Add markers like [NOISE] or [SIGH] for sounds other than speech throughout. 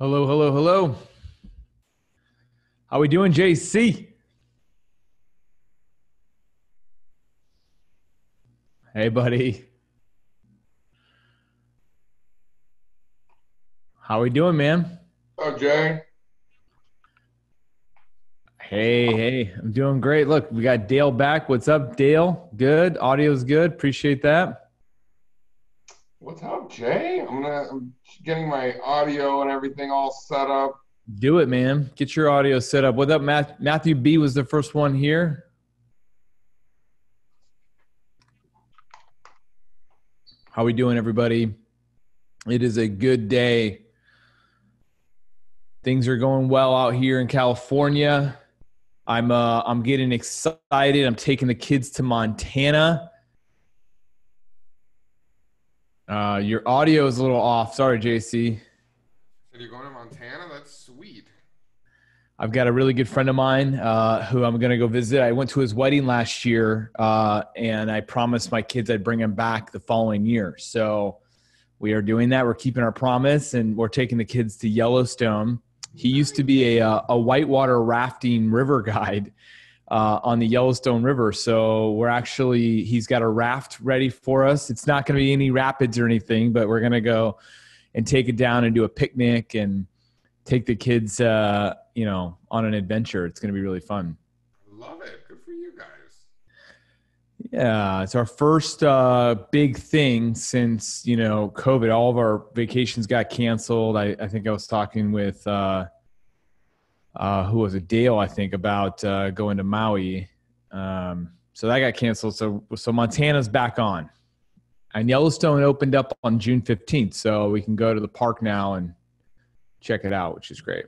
Hello, hello, hello. How we doing, JC? Hey, buddy. How we doing, man? Oh, Jay. Hey, hey, I'm doing great. Look, we got Dale back. What's up, Dale? Good. Audio's good. Appreciate that. What's up, Jay? I'm gonna I'm getting my audio and everything all set up. Do it, man. Get your audio set up. What up, Matt? Matthew B was the first one here. How we doing, everybody? It is a good day. Things are going well out here in California. I'm uh, I'm getting excited. I'm taking the kids to Montana. Uh, your audio is a little off. Sorry, JC. Said you're going to Montana? That's sweet. I've got a really good friend of mine uh, who I'm going to go visit. I went to his wedding last year, uh, and I promised my kids I'd bring him back the following year. So we are doing that. We're keeping our promise, and we're taking the kids to Yellowstone. He used to be a, a whitewater rafting river [LAUGHS] guide uh, on the Yellowstone River. So we're actually, he's got a raft ready for us. It's not going to be any rapids or anything, but we're going to go and take it down and do a picnic and take the kids, uh, you know, on an adventure. It's going to be really fun. Love it. Good for you guys. Yeah, it's our first uh, big thing since you know COVID. All of our vacations got canceled. I, I think I was talking with uh, uh, who was a Dale? I think about uh, going to Maui. Um, so that got canceled. So so Montana's back on, and Yellowstone opened up on June fifteenth. So we can go to the park now and check it out, which is great.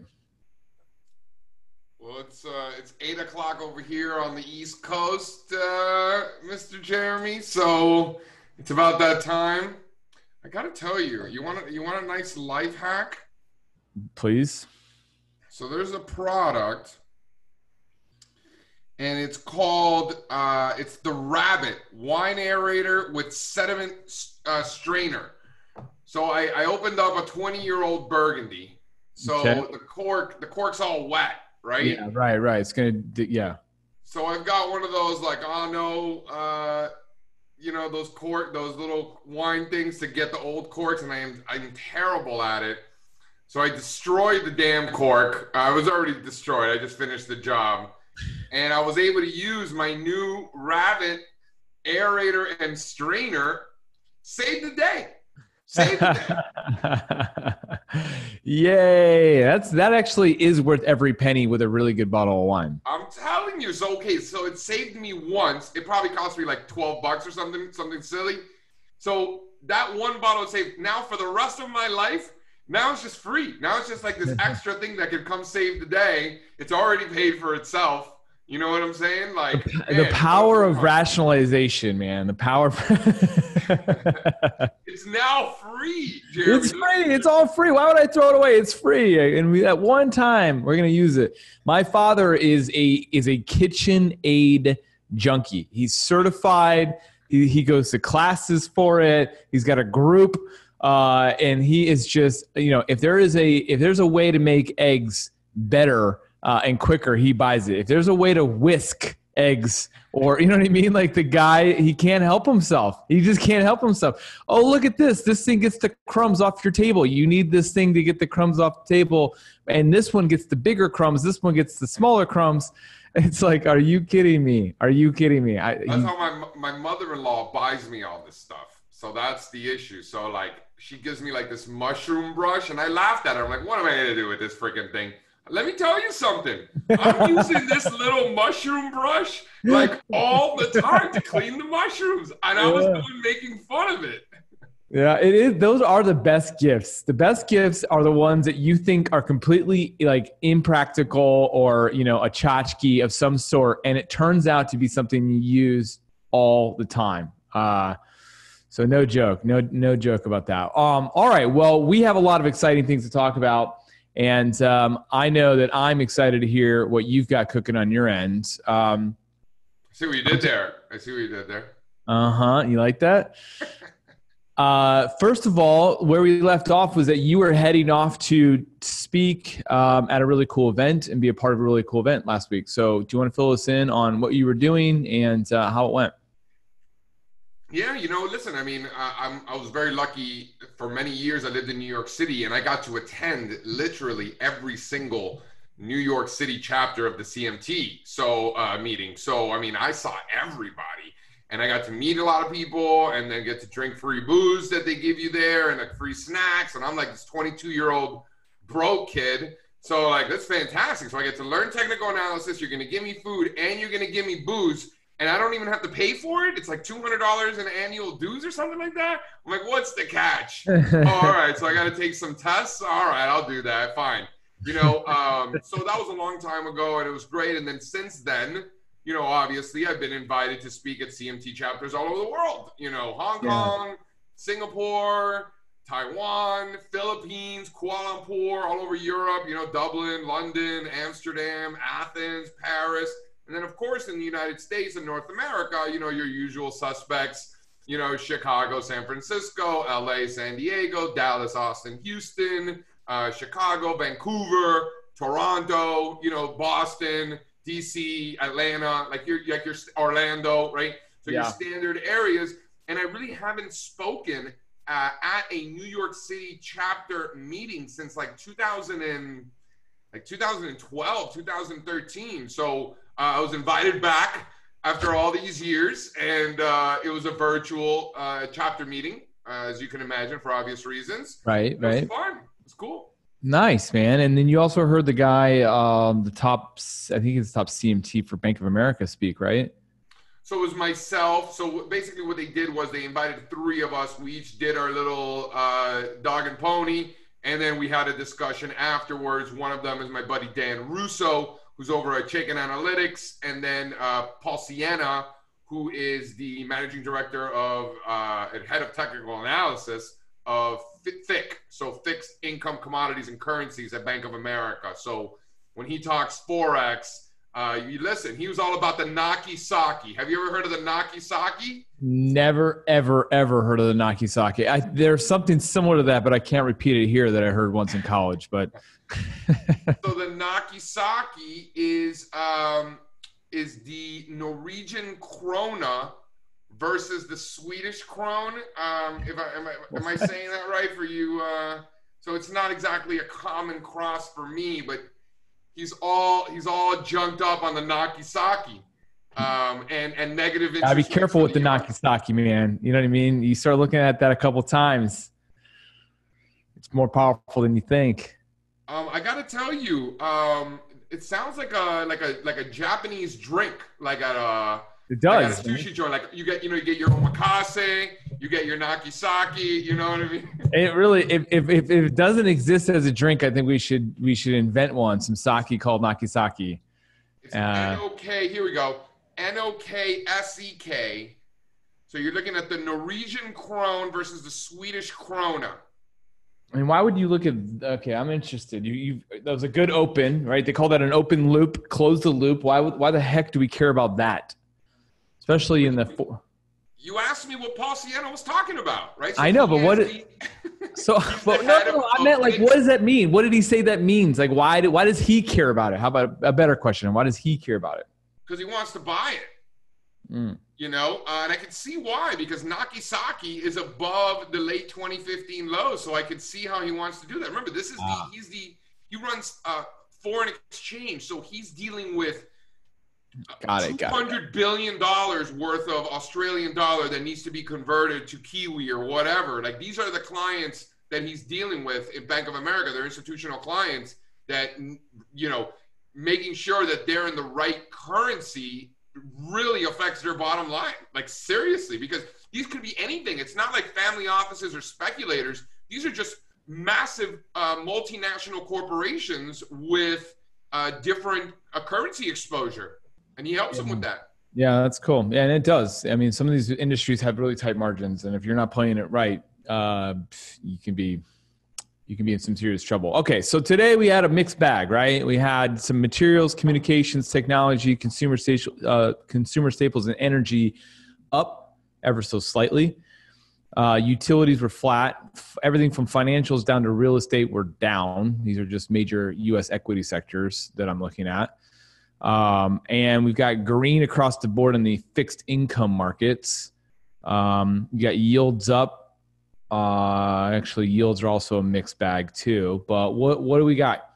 Well, it's uh, it's eight o'clock over here on the East Coast, uh, Mr. Jeremy. So it's about that time. I gotta tell you, you want a, you want a nice life hack? Please. So there's a product, and it's called uh, it's the Rabbit Wine Aerator with Sediment uh, Strainer. So I, I opened up a 20 year old Burgundy. So Okay. the cork the cork's all wet, right? Yeah, right, right. It's gonna, yeah. So I've got one of those like oh no, uh, you know those cork those little wine things to get the old corks, and I am I'm terrible at it. So I destroyed the damn cork. I was already destroyed. I just finished the job, and I was able to use my new Rabbit aerator and strainer. Save the day. Save the day. [LAUGHS] Yay! That's that actually is worth every penny with a really good bottle of wine. I'm telling you. So okay, so it saved me once. It probably cost me like 12 bucks or something, something silly. So that one bottle saved. Now for the rest of my life, now it's just free. Now it's just like this [LAUGHS] extra thing that could come save the day. It's already paid for itself. You know what I'm saying? Like The man, power of rationalization, man. The power. It's now free, [LAUGHS] Jeremy. it's free. It's all free. Why would I throw it away? It's free. And we, at one time, we're gonna use it. My father is a is a kitchen aid junkie. He's certified. He, he goes to classes for it. He's got a group, uh, and he is just you know if there is a if there's a way to make eggs better uh, and quicker, he buys it. If there's a way to whisk eggs or you know what I mean? Like the guy, he can't help himself. He just can't help himself. Oh, look at this. This thing gets the crumbs off your table. You need this thing to get the crumbs off the table. And this one gets the bigger crumbs. This one gets the smaller crumbs. [LAUGHS] It's like, are you kidding me? Are you kidding me? I, That's how my my mother-in-law buys me all this stuff. So that's the issue. So like she gives me like this mushroom brush, and I laughed at her. I'm like, what am I gonna do with this freaking thing? Let me tell you something. I'm [LAUGHS] using this little mushroom brush like all the time to clean the mushrooms, and I was Yeah. doing making fun of it. Yeah, it is. Those are the best gifts. The best gifts are the ones that you think are completely like impractical or you know a tchotchke of some sort, and it turns out to be something you use all the time. Uh, so no joke, no no joke about that. Um, all right, well we have a lot of exciting things to talk about, and um, I know that I'm excited to hear what you've got cooking on your end. Um, See what you did there. I see what you did there. uh huh. You like that? [LAUGHS] Uh, first of all, where we left off was that you were heading off to speak um, at a really cool event and be a part of a really cool event last week. So, do you want to fill us in on what you were doing and uh, how it went? Yeah, you know, listen, I mean, I, I was very lucky for many years. I lived in New York City and I got to attend literally every single New York City chapter of the CMT so uh, meeting. So, I mean, I saw everybody and I got to meet a lot of people and then get to drink free booze that they give you there and like free snacks. And I'm like this 22 year old broke kid. So, like, that's fantastic. So, I get to learn technical analysis. You're going to give me food and you're going to give me booze and I don't even have to pay for it. It's like two hundred dollars in annual dues or something like that. I'm like, what's the catch? [LAUGHS] oh, all right, so I got to take some tests. All right, I'll do that. Fine. You know, um, so that was a long time ago, and it was great. And then since then, you know, obviously, I've been invited to speak at CMT chapters all over the world. You know, Hong Kong. Singapore, Taiwan, Philippines, Kuala Lumpur, all over Europe. You know, Dublin, London, Amsterdam, Athens, Paris and then, of course, in the United States and North America, you know, your usual suspects, you know, Chicago, San Francisco, LA, San Diego, Dallas, Austin, Houston, uh, Chicago, Vancouver, Toronto, you know, Boston, DC, Atlanta, like your, like your Orlando, right? So yeah. your standard areas. And I really haven't spoken uh, at a New York City chapter meeting since like 2000 and like 2012, 2013. So uh, I was invited back after all these years, and uh, it was a virtual uh, chapter meeting, uh, as you can imagine, for obvious reasons. Right, it right. fun. It's cool. Nice, man. And then you also heard the guy, um, the top, I think he's top CMT for Bank of America speak, right? So it was myself. So basically, what they did was they invited three of us. We each did our little uh, dog and pony, and then we had a discussion afterwards. One of them is my buddy Dan Russo, who's over at Chaikin Analytics, and then uh, Paul Ciana, who is the managing director of uh, and head of technical analysis of FICC, so fixed income commodities and currencies at Bank of America. So when he talks forex, uh, you listen. He was all about the Naki Saki. Have you ever heard of the Naki Saki? Never, ever, ever heard of the Naki Saki. I, there's something similar to that, but I can't repeat it here that I heard once in college. But so the Nakisaki is um, is the Norwegian krona versus the Swedish krone. Um, if I am, I am I saying that right for you? Uh, so it's not exactly a common cross for me, but he's all he's all junked up on the Nakisaki. Um, and and negative. Gotta be careful with the Nakisaki, man. You know what I mean? You start looking at that a couple times. It's more powerful than you think. Um, I gotta tell you, um, it sounds like a like a like a Japanese drink, like at a it does like at a sushi joint. Like you get you know you get your omakase, you get your nakisaki. You know what I mean? [LAUGHS] It really if, if if it doesn't exist as a drink, I think we should we should invent one. Some sake called nakisaki. It's uh, N O K. Here we go. N O K S E K. So you're looking at the Norwegian krone versus the Swedish krona. I mean, why would you look at? Okay, I'm interested. You, you that was a good open, right? They call that an open loop, close the loop. Why, why the heck do we care about that? Especially in the. Four. You asked me what Paul Ciana was talking about, right? So I know, but what? It, [LAUGHS] so, [LAUGHS] but no, no, I meant like, what does that mean? What did he say that means? Like, why? Do, why does he care about it? How about a better question? Why does he care about it? Because he wants to buy it. Mm you know, uh, and I can see why because Nakisaki is above the late 2015 low, so I could see how he wants to do that. Remember, this is ah. the he's the he runs uh, foreign exchange, so he's dealing with got it, got hundred billion dollars worth of Australian dollar that needs to be converted to Kiwi or whatever. Like these are the clients that he's dealing with in Bank of America. They're institutional clients that you know making sure that they're in the right currency really affects their bottom line. Like seriously, because these could be anything. It's not like family offices or speculators. These are just massive uh, multinational corporations with uh, different uh, currency exposure, and he helps them with that. Yeah, that's cool. Yeah, and it does. I mean, some of these industries have really tight margins, and if you're not playing it right, uh, you can be you can be in some serious trouble. Okay, so today we had a mixed bag, right? We had some materials, communications, technology, consumer staples, uh, consumer staples, and energy up ever so slightly. Uh, utilities were flat. Everything from financials down to real estate were down. These are just major U.S. equity sectors that I'm looking at. Um, and we've got green across the board in the fixed income markets. Um, you got yields up. Uh, actually, yields are also a mixed bag too. But what what do we got?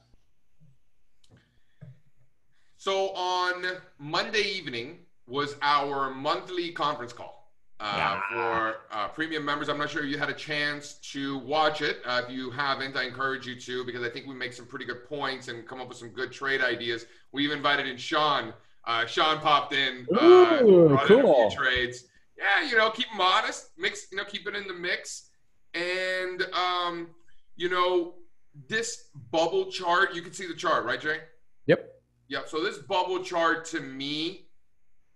So on Monday evening was our monthly conference call uh, for uh, premium members. I'm not sure if you had a chance to watch it. Uh, if you haven't, I encourage you to because I think we make some pretty good points and come up with some good trade ideas. We've invited in Sean. Uh, Sean popped in, uh, Ooh, brought in a cool. few trades. Yeah, you know, keep them honest, mix, you know, keep it in the mix. And um, you know, this bubble chart, you can see the chart, right, Jay? Yep. Yep. So this bubble chart to me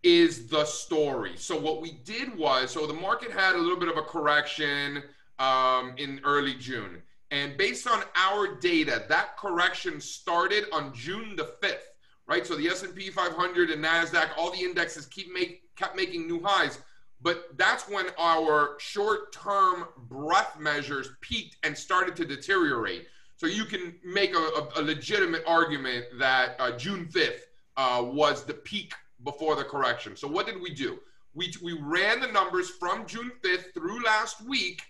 is the story. So what we did was, so the market had a little bit of a correction um, in early June, and based on our data, that correction started on June the fifth, right? So the S and P 500 and Nasdaq, all the indexes keep make kept making new highs. But that's when our short-term breadth measures peaked and started to deteriorate. So you can make a, a, a legitimate argument that uh, June 5th uh, was the peak before the correction. So what did we do? We, we ran the numbers from June 5th through last week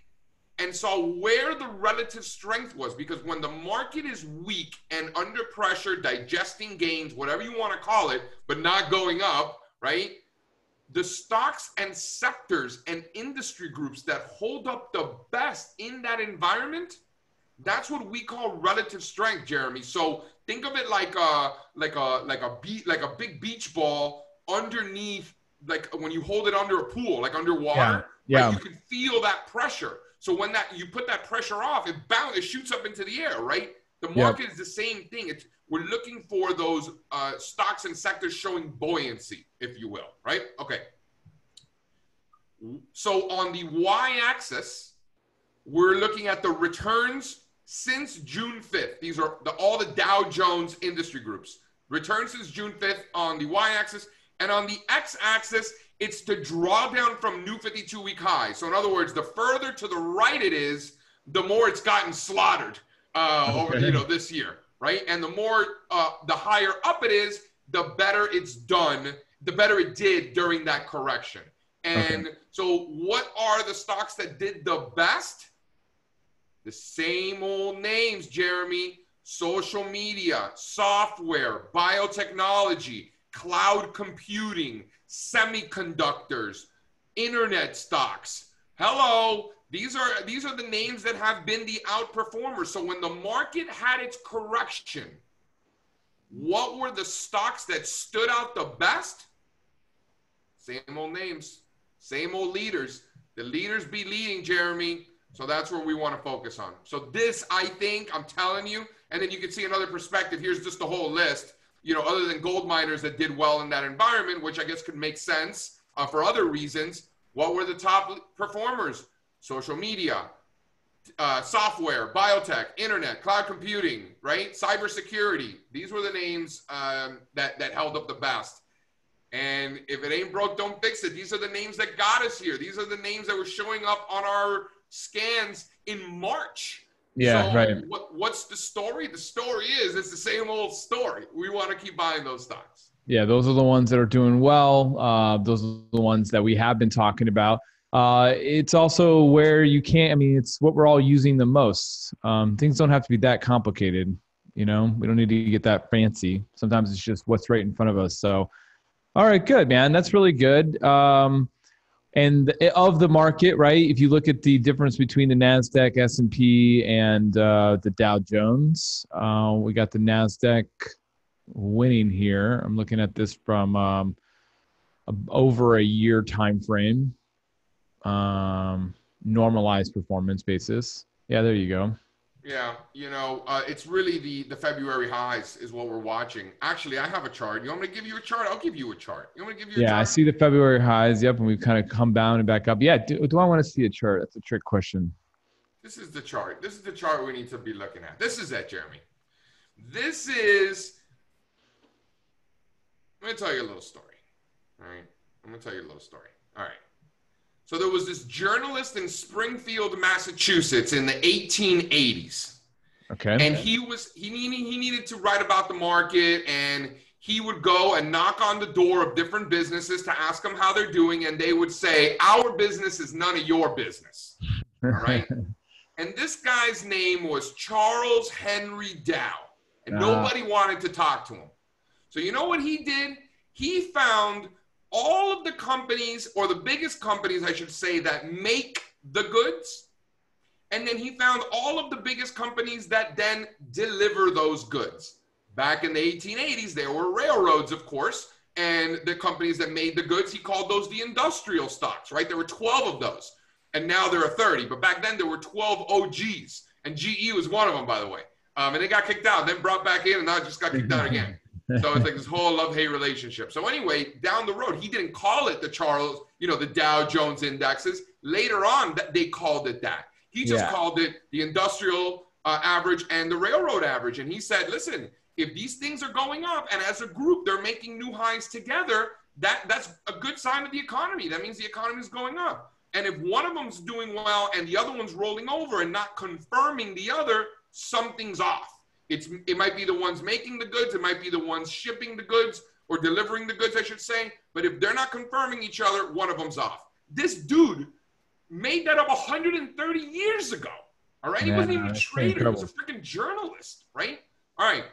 and saw where the relative strength was because when the market is weak and under pressure, digesting gains, whatever you want to call it, but not going up, right? The stocks and sectors and industry groups that hold up the best in that environment that's what we call relative strength, Jeremy. So think of it like a like a like a beat like a big beach ball underneath like when you hold it under a pool, like underwater. Yeah, right? You can feel that pressure. So when that you put that pressure off, it bounce, it shoots up into the air, right? The market is the same thing. It's we're looking for those uh, stocks and sectors showing buoyancy, if you will, right? Okay. So on the y-axis, we're looking at the returns since June 5th. These are the, all the Dow Jones industry groups. Returns since June 5th on the y-axis, and on the x-axis, it's the drawdown from new 52-week high. So in other words, the further to the right it is, the more it's gotten slaughtered uh, over you know this year, right? And the more uh, the higher up it is, the better it's done, the better it did during that correction. And so, what are the stocks that did the best? The same old names, Jeremy. Social media, software, biotechnology, cloud computing, semiconductors, internet stocks. Hello, these are these are the names that have been the outperformers. So when the market had its correction, what were the stocks that stood out the best? Same old names, same old leaders. The leaders be leading, Jeremy. So that's where we want to focus on. So this, I think, I'm telling you, and then you can see another perspective. Here's just the whole list. You know, other than gold miners that did well in that environment, which I guess could make sense uh, for other reasons. What were the top performers? Social media, uh, software, biotech, internet, cloud computing, right? Cybersecurity. These were the names um, that that held up the best. And if it ain't broke, don't fix it. These are the names that got us here. These are the names that were showing up on our scans in March. Yeah, So right. What, what's the story? The story is it's the same old story. We want to keep buying those stocks. Yeah, those are the ones that are doing well. Uh, those are the ones that we have been talking about. Uh, it's also where you can't. I mean, it's what we're all using the most. Um, things don't have to be that complicated. You know, we don't need to get that fancy. Sometimes it's just what's right in front of us. So, all right, good man. That's really good. Um, and of the market, right? If you look at the difference between the Nasdaq, S and P, and uh, the Dow Jones, uh, we got the Nasdaq winning here. I'm looking at this from um, over a year time frame, um, normalized performance basis. Yeah, there you go. Yeah, you know, uh, it's really the the February highs is what we're watching. Actually, I have a chart. You want me to give you a chart? I'll give you a chart. You want me to give you a Yeah, I see the February highs. Yep, and we've kind of come down and back up. Yeah, do, do I want to see a chart? That's a trick question. This is the chart. This is the chart we need to be looking at. This is it, Jeremy. This is. I'm going to tell you a little story. All right. I'm going to tell you a little story. All right. So there was this journalist in Springfield, Massachusetts in the 1880s. Okay. And he was he needed he needed to write about the market and he would go and knock on the door of different businesses to ask them how they're doing and they would say our business is none of your business. All right? [LAUGHS] and this guy's name was Charles Henry Dow. And Ah. nobody wanted to talk to him. So you know what he did? He found all of the companies, or the biggest companies, I should say, that make the goods. And then he found all of the biggest companies that then deliver those goods. Back in the 1880s, there were railroads, of course, and the companies that made the goods, he called those the industrial stocks, right? There were 12 of those. And now there are 30. But back then, there were 12 OGs. And GE was one of them, by the way. Um, and they got kicked out, then brought back in, and now it just got kicked out again. [LAUGHS] So it's like this whole love hate relationship. So anyway, down the road, he didn't call it the Charles, you know, the Dow Jones indexes. Later on, they called it that. He just Yeah. called it the industrial uh, average and the railroad average. And he said, listen, if these things are going up and as a group they're making new highs together, that that's a good sign of the economy. That means the economy is going up. And if one of them's doing well and the other one's rolling over and not confirming the other, something's off. It's it might be the ones making the goods, it might be the ones shipping the goods or delivering the goods, I should say. But if they're not confirming each other, one of them's off. This dude made that up 130 years ago. All right, he wasn't even a trader; he was a freaking journalist, right? All right.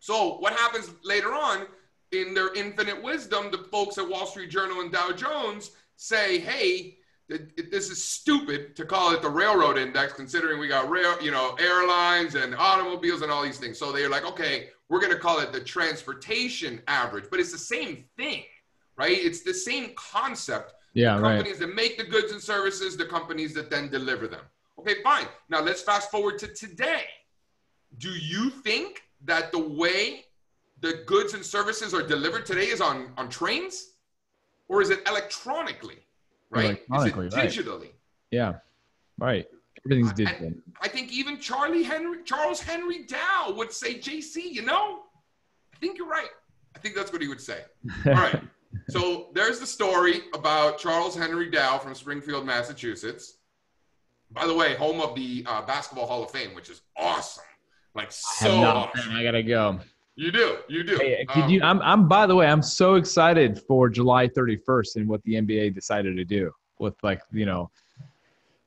So what happens later on in their infinite wisdom? The folks at Wall Street Journal and Dow Jones say, "Hey, th- this is stupid to call it the railroad index, considering we got rail, you know, airlines and automobiles and all these things." So they're like, "Okay, we're going to call it the transportation average," but it's the same thing, right? It's the same concept Yeah, the right. companies that make the goods and services, the companies that then deliver them. Okay, fine. Now let's fast forward to today. Do you think that the way the goods and services are delivered today is on, on trains? Or is it electronically? Right? Electronically, it right. digitally? Yeah. Right. Everything's And- digital. I think even Charlie Henry, Charles Henry Dow would say, JC, you know, I think you're right. I think that's what he would say. [LAUGHS] All right. So there's the story about Charles Henry Dow from Springfield, Massachusetts. By the way, home of the uh, Basketball Hall of Fame, which is awesome. Like so not awesome. I gotta go. You do, you do. Hey, Um, you? I'm. I'm. By the way, I'm so excited for July 31st and what the NBA decided to do with like you know,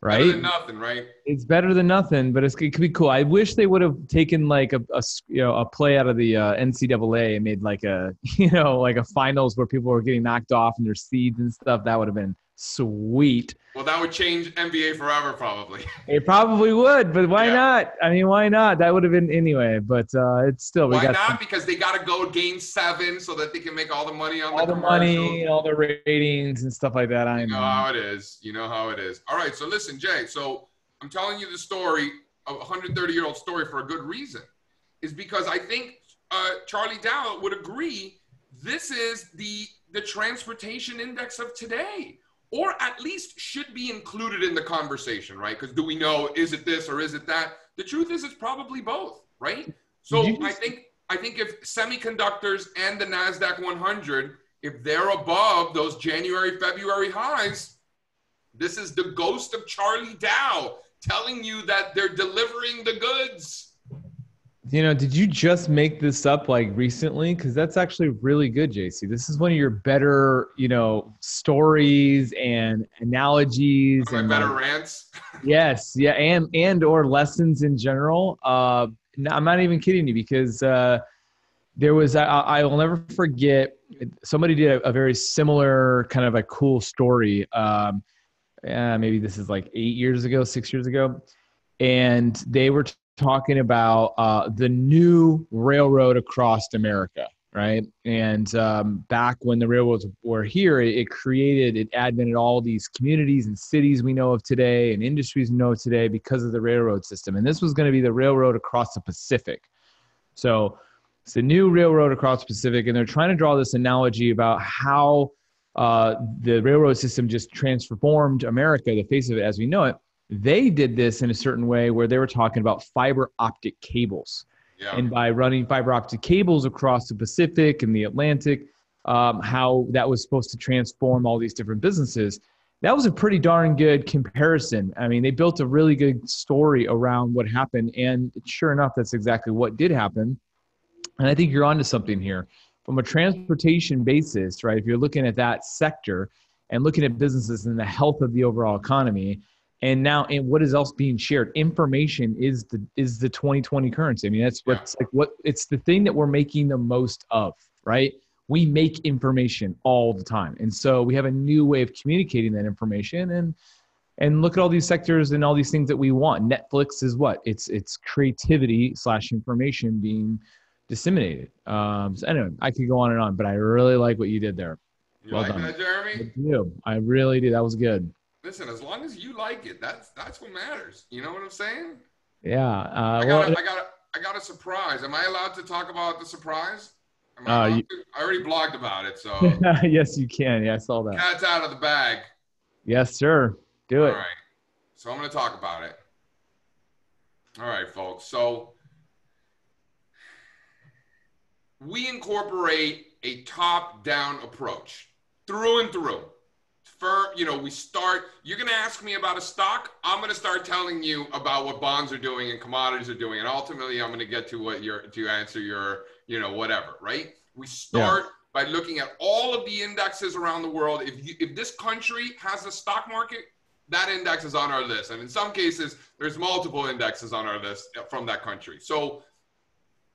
better right? than nothing, right? It's better than nothing, but it's, it could be cool. I wish they would have taken like a, you know a play out of the uh, NCAA and made like a [LAUGHS] you know like a finals where people were getting knocked off and their seeds and stuff. That would have been sweet. Well, that would change NBA forever, probably. [LAUGHS] It probably would, but why Yeah. not? I mean, why not? That would have been anyway. But uh, it's still we Why got not? Because they got to go game seven so that they can make all the money on all the the money, all the ratings and stuff like that. I You know know. how it is. You know how it is. All right. So listen, Jay. So I'm telling you the story, a 130 year old story for a good reason, is because I think uh, Charlie Dow would agree. This is the the transportation index of today, or at least should be included in the conversation, right? Because do we know is it this or is it that? The truth is, it's probably both, right? So I think I think if semiconductors and the Nasdaq 100 if they're above those January, February highs, this is the ghost of Charlie Dow telling you that they're delivering the goods. You know, did you just make this up like recently? Because that's actually really good, JC. This is one of your better, you know, stories and analogies. My and better like- rants. [LAUGHS] yes, yeah, and and or lessons in general. Uh, no, I'm not even kidding you because uh, there was I, I will never forget. Somebody did a, a very similar kind of a cool story. Um, uh, maybe this is like eight years ago, six years ago, and they were talking about uh, the new railroad across America, right? And um, back when the railroads were here, it, it created, it advented all these communities and cities we know of today and industries we know today because of the railroad system. And this was going to be the railroad across the Pacific. So it's the new railroad across the Pacific, and they're trying to draw this analogy about how uh, the railroad system just transformed America, the face of it as we know it. They did this in a certain way where they were talking about fiber optic cables. Yeah. And by running fiber optic cables across the Pacific and the Atlantic, um, how that was supposed to transform all these different businesses. that was a pretty darn good comparison. I mean, they built a really good story around what happened, and sure enough, that's exactly what did happen. And I think you're onto something here. From a transportation basis, right? If you're looking at that sector and looking at businesses and the health of the overall economy, and now and what is else being shared? Information is the is the 2020 currency. I mean, that's what's yeah. like what it's the thing that we're making the most of, right? we make information all the time and so we have a new way of communicating that information and and look at all these sectors and all these things that we want netflix is what it's it's creativity slash information being disseminated um so anyway i could go on and on but i really like what you did there you well like done. that jeremy you i really do that was good listen as long as you like it that's that's what matters you know what i'm saying yeah uh, I, got well, a, I got a, I got a surprise am i allowed to talk about the surprise uh, you, I already blogged about it, so. [LAUGHS] yes, you can. Yeah, I saw that. Cat's out of the bag. Yes, sir. Do it. All right. So I'm going to talk about it. All right, folks. So we incorporate a top-down approach through and through. For you know, we start. You're going to ask me about a stock. I'm going to start telling you about what bonds are doing and commodities are doing, and ultimately, I'm going to get to what your to answer your you know, whatever, right? We start yeah. by looking at all of the indexes around the world. If you, if this country has a stock market, that index is on our list. And in some cases, there's multiple indexes on our list from that country. So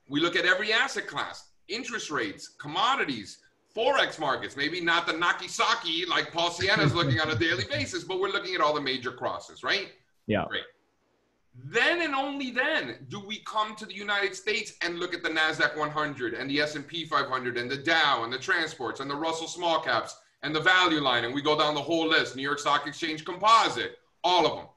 we look at every asset class, interest rates, commodities, forex markets, maybe not the Nakisaki like Paul Ciana is looking on a daily basis, but we're looking at all the major crosses, right? Yeah. Great. Then and only then do we come to the United States and look at the Nasdaq 100 and the S&P 500 and the Dow and the transports and the Russell small caps and the value line and we go down the whole list, New York Stock Exchange Composite, all of them.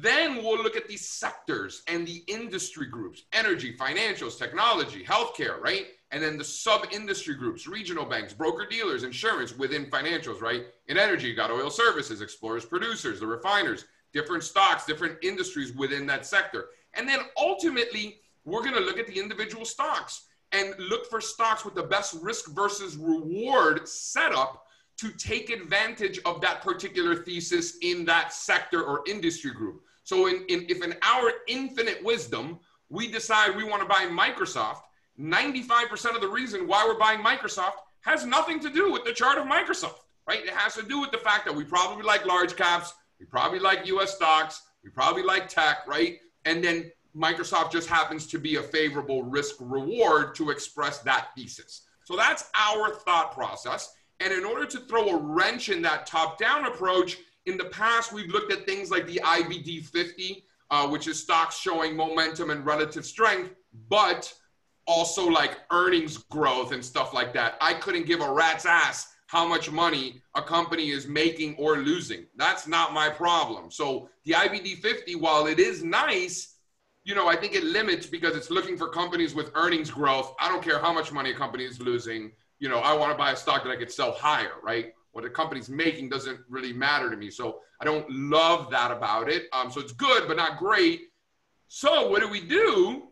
Then we'll look at these sectors and the industry groups, energy, financials, technology, healthcare, right? And then the sub-industry groups, regional banks, broker dealers, insurance within financials, right? In energy, you got oil services, explorers, producers, the refiners, different stocks, different industries within that sector. And then ultimately, we're going to look at the individual stocks and look for stocks with the best risk versus reward setup to take advantage of that particular thesis in that sector or industry group. So, in, in, if in our infinite wisdom, we decide we want to buy Microsoft, 95% of the reason why we're buying Microsoft has nothing to do with the chart of Microsoft, right? It has to do with the fact that we probably like large caps, we probably like US stocks. We probably like tech, right? And then Microsoft just happens to be a favorable risk reward to express that thesis. So that's our thought process. And in order to throw a wrench in that top down approach, in the past, we've looked at things like the IBD 50, uh, which is stocks showing momentum and relative strength, but also like earnings growth and stuff like that. I couldn't give a rat's ass how much money a company is making or losing. That's not my problem. So the IBD 50, while it is nice, you know, I think it limits because it's looking for companies with earnings growth. I don't care how much money a company is losing. You know, I want to buy a stock that I could sell higher, right? What a company's making doesn't really matter to me. So I don't love that about it. Um, so it's good, but not great. So what do we do?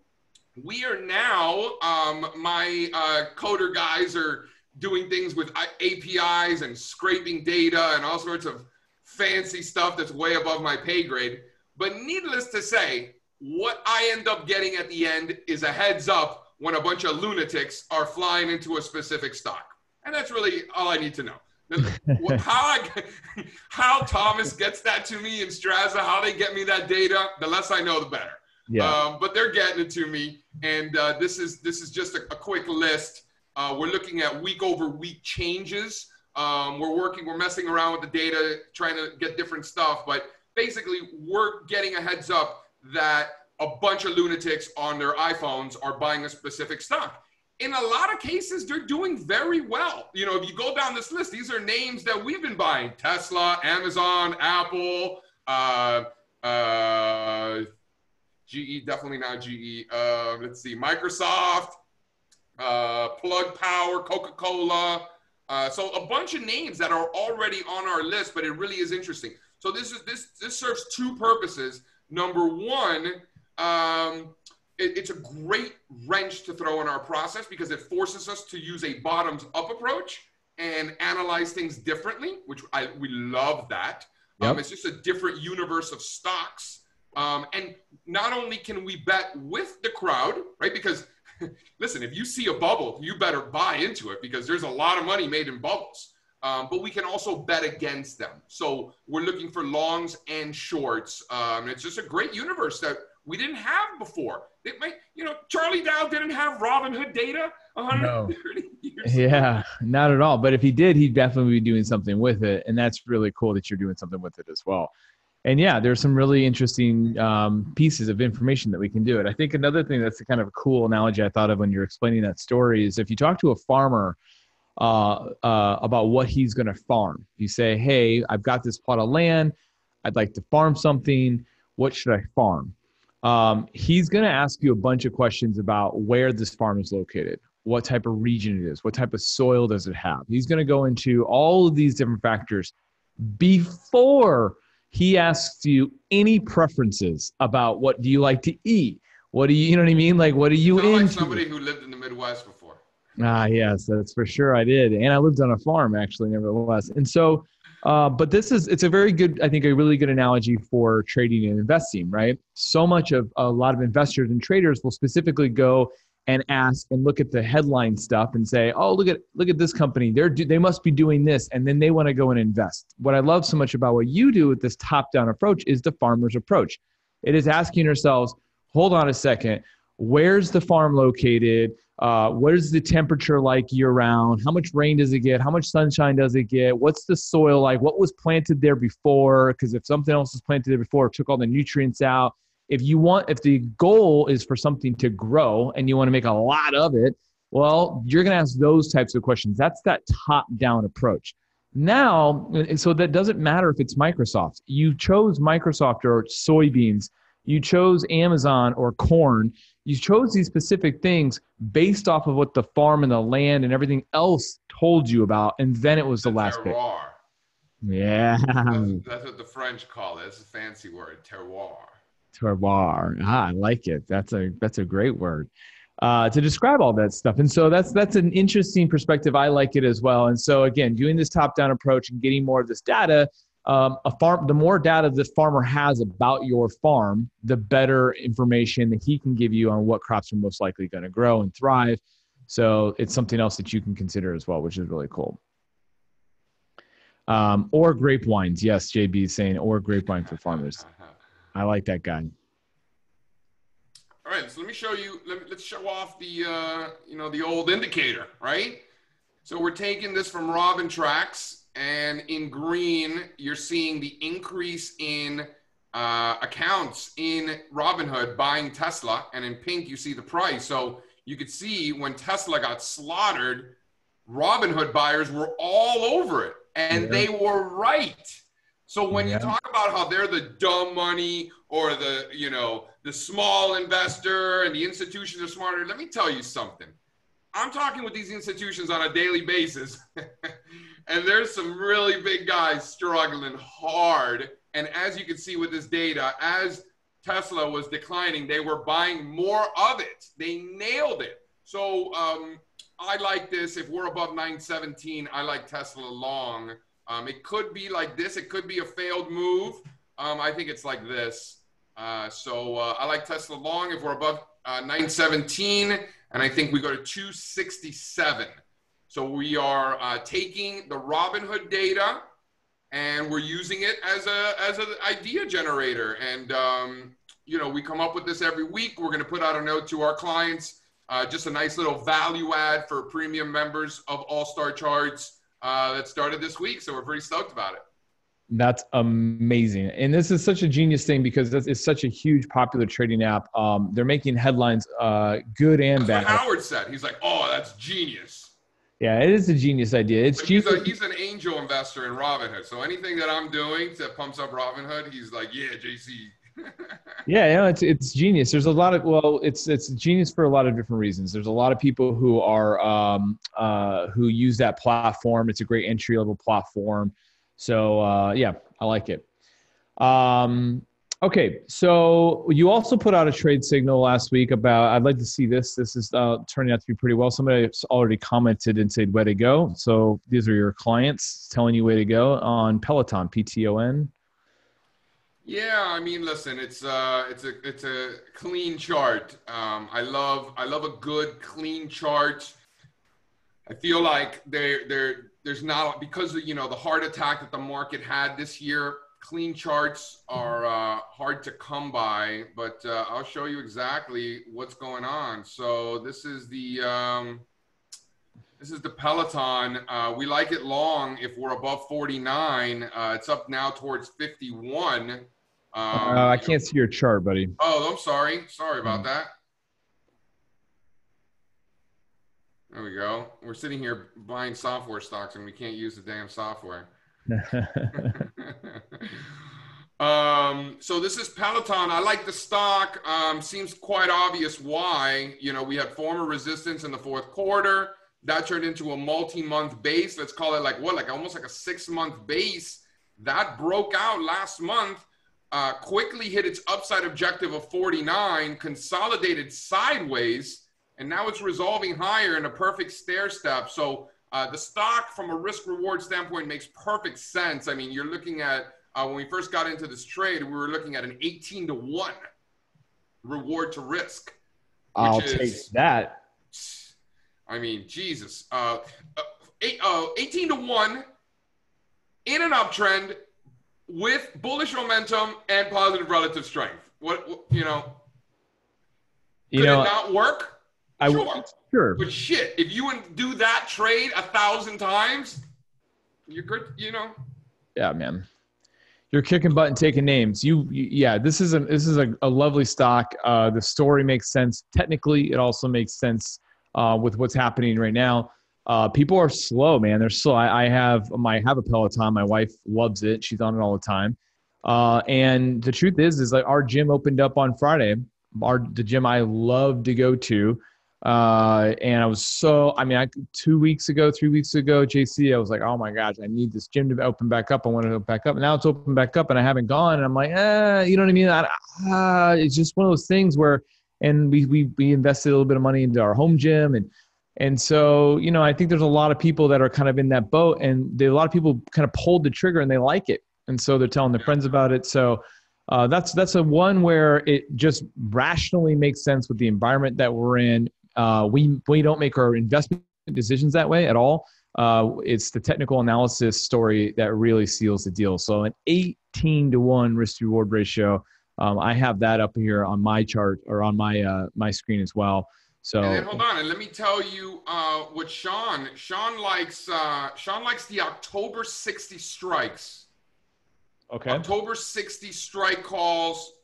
We are now, um, my uh, coder guys are doing things with APIs and scraping data and all sorts of fancy stuff that's way above my pay grade. But needless to say, what I end up getting at the end is a heads up when a bunch of lunatics are flying into a specific stock. And that's really all I need to know. [LAUGHS] how, I, how Thomas gets that to me in Straza, how they get me that data, the less I know, the better. Yeah. Um, but they're getting it to me, and uh, this is this is just a, a quick list uh, we're looking at week over week changes. Um, we're working, we're messing around with the data, trying to get different stuff. But basically, we're getting a heads up that a bunch of lunatics on their iPhones are buying a specific stock. In a lot of cases, they're doing very well. You know, if you go down this list, these are names that we've been buying Tesla, Amazon, Apple, uh, uh, GE, definitely not GE. Uh, let's see, Microsoft, uh, Plug Power, Coca Cola. Uh, so a bunch of names that are already on our list, but it really is interesting. So this is this this serves two purposes. Number one, um, it, it's a great wrench to throw in our process because it forces us to use a bottoms up approach. and analyze things differently, which I we love that. Um, yep. Um, it's just a different universe of stocks. Um, and not only can we bet with the crowd, right? Because [LAUGHS] listen, if you see a bubble, you better buy into it because there's a lot of money made in bubbles. Um, but we can also bet against them. So we're looking for longs and shorts. Um, it's just a great universe that we didn't have before. It might, you know, Charlie Dow didn't have Robinhood data 130 no. [LAUGHS] years Yeah, ago. not at all. But if he did, he'd definitely be doing something with it. And that's really cool that you're doing something with it as well. And yeah, there's some really interesting um, pieces of information that we can do it. I think another thing that's kind of a cool analogy I thought of when you're explaining that story is if you talk to a farmer uh, uh, about what he's going to farm. You say, "Hey, I've got this plot of land. I'd like to farm something. What should I farm?" Um, he's going to ask you a bunch of questions about where this farm is located, what type of region it is, what type of soil does it have. He's going to go into all of these different factors before he asks you any preferences about what do you like to eat. What do you, you know what I mean? Like, what are you into? Like somebody who lived in the Midwest before. Ah, yes, that's for sure. I did, and I lived on a farm actually, nevertheless. And so, uh, but this is it's a very good, I think, a really good analogy for trading and investing, right? So much of a lot of investors and traders will specifically go and ask and look at the headline stuff and say, "Oh, look at look at this company. They're they must be doing this," and then they want to go and invest. What I love so much about what you do with this top-down approach is the farmer's approach. It is asking yourselves, "Hold on a second, where's the farm located?" uh, what is the temperature like year round how much rain does it get how much sunshine does it get what's the soil like what was planted there before because if something else was planted there before took all the nutrients out if you want if the goal is for something to grow and you want to make a lot of it well you're going to ask those types of questions that's that top down approach now so that doesn't matter if it's microsoft you chose microsoft or soybeans you chose amazon or corn you chose these specific things based off of what the farm and the land and everything else told you about, and then it was the, last terroir. pick. Yeah, that's, that's, what the French call it. It's a fancy word, terroir. Terroir. Ah, I like it. That's a that's a great word uh, to describe all that stuff. And so that's that's an interesting perspective. I like it as well. And so again, doing this top down approach and getting more of this data um, a farm the more data the farmer has about your farm the better information that he can give you on what crops are most likely going to grow and thrive so it's something else that you can consider as well which is really cool um, or grape wines yes jb is saying or grape wine for farmers [LAUGHS] i like that guy all right so let me show you let me, let's show off the uh, you know the old indicator right so we're taking this from RobinTrax and in green, you're seeing the increase in uh, accounts in Robinhood buying Tesla. And in pink, you see the price. So you could see when Tesla got slaughtered, Robinhood buyers were all over it. And yeah. they were right. So when yeah. you talk about how they're the dumb money or the, you know, the small investor and the institutions are smarter, let me tell you something. I'm talking with these institutions on a daily basis. [LAUGHS] and there's some really big guys struggling hard. And as you can see with this data, as Tesla was declining, they were buying more of it. They nailed it. So um, I like this. If we're above 917, I like Tesla long. Um, it could be like this. It could be a failed move. Um, I think it's like this. Uh, so uh, I like Tesla long if we're above uh, 917, and I think we go to 267. So we are uh, taking the Robinhood data and we're using it as a as an idea generator. And um, you know, we come up with this every week. We're going to put out a note to our clients, uh, just a nice little value add for premium members of All Star Charts uh, that started this week. So we're pretty stoked about it. That's amazing. And this is such a genius thing because it's such a huge popular trading app. Um, they're making headlines uh, good and that's bad. Howard said, he's like, oh, that's genius. Yeah, it is a genius idea. It's he's, a, he's, an angel investor in Robinhood. So anything that I'm doing that pumps up Robinhood, he's like, yeah, JC. Yeah, you know, it's it's genius. There's a lot of well, it's it's genius for a lot of different reasons. There's a lot of people who are um, uh, who use that platform. It's a great entry level platform. So uh, yeah, I like it. Um, Okay, so you also put out a trade signal last week about I'd like to see this. This is uh, turning out to be pretty well. Somebody has already commented and said way to go. So these are your clients telling you way to go on Peloton, P T O N. Yeah, I mean, listen, it's uh, it's a it's a clean chart. Um, I love I love a good clean chart. I feel like there there there's not because of you know the heart attack that the market had this year clean charts are uh, hard to come by, but uh, I'll show you exactly what's going on. So this is the um, this is the Peloton. Uh, we like it long if we're above 49. Uh, it's up now towards 51. Um, uh, I can't see your chart, buddy. Oh, I'm sorry. Sorry about mm. that. There we go. We're sitting here buying software stocks and we can't use the damn software. [LAUGHS] um, so this is Peloton. I like the stock. Um, seems quite obvious why. You know, we had former resistance in the fourth quarter. That turned into a multi-month base. Let's call it like what, like almost like a six-month base. That broke out last month. Uh, quickly hit its upside objective of 49, consolidated sideways, and now it's resolving higher in a perfect stair step. So uh, the stock, from a risk reward standpoint, makes perfect sense. I mean, you're looking at uh, when we first got into this trade, we were looking at an 18 to 1 reward to risk. I'll is, take that. I mean, Jesus. Uh, uh eight, uh, 18 to 1 in an uptrend with bullish momentum and positive relative strength. What, what you know? You could know, it not work? I sure. Sure. But shit, if you do that trade a thousand times, you're good. You know. Yeah, man. You're kicking butt and taking names. You, you yeah. This is a this is a, a lovely stock. Uh, the story makes sense. Technically, it also makes sense uh, with what's happening right now. Uh, people are slow, man. They're slow. I, I have my I have a Peloton. My wife loves it. She's on it all the time. Uh, and the truth is, is like our gym opened up on Friday. Our the gym I love to go to uh, and I was so, I mean, I, two weeks ago, three weeks ago, JC, I was like, oh my gosh, I need this gym to open back up. I want to open back up. And now it's open back up and I haven't gone. And I'm like, eh, you know what I mean? I, uh, it's just one of those things where, and we, we, we invested a little bit of money into our home gym. And, and so, you know, I think there's a lot of people that are kind of in that boat and there, a lot of people kind of pulled the trigger and they like it. And so they're telling their friends about it. So, uh, that's that's a one where it just rationally makes sense with the environment that we're in uh, we we don't make our investment decisions that way at all. Uh, it's the technical analysis story that really seals the deal. So an 18 to one risk reward ratio. Um, I have that up here on my chart or on my uh, my screen as well. So then hold on, and let me tell you uh, what Sean Sean likes. Uh, Sean likes the October 60 strikes. Okay. October 60 strike calls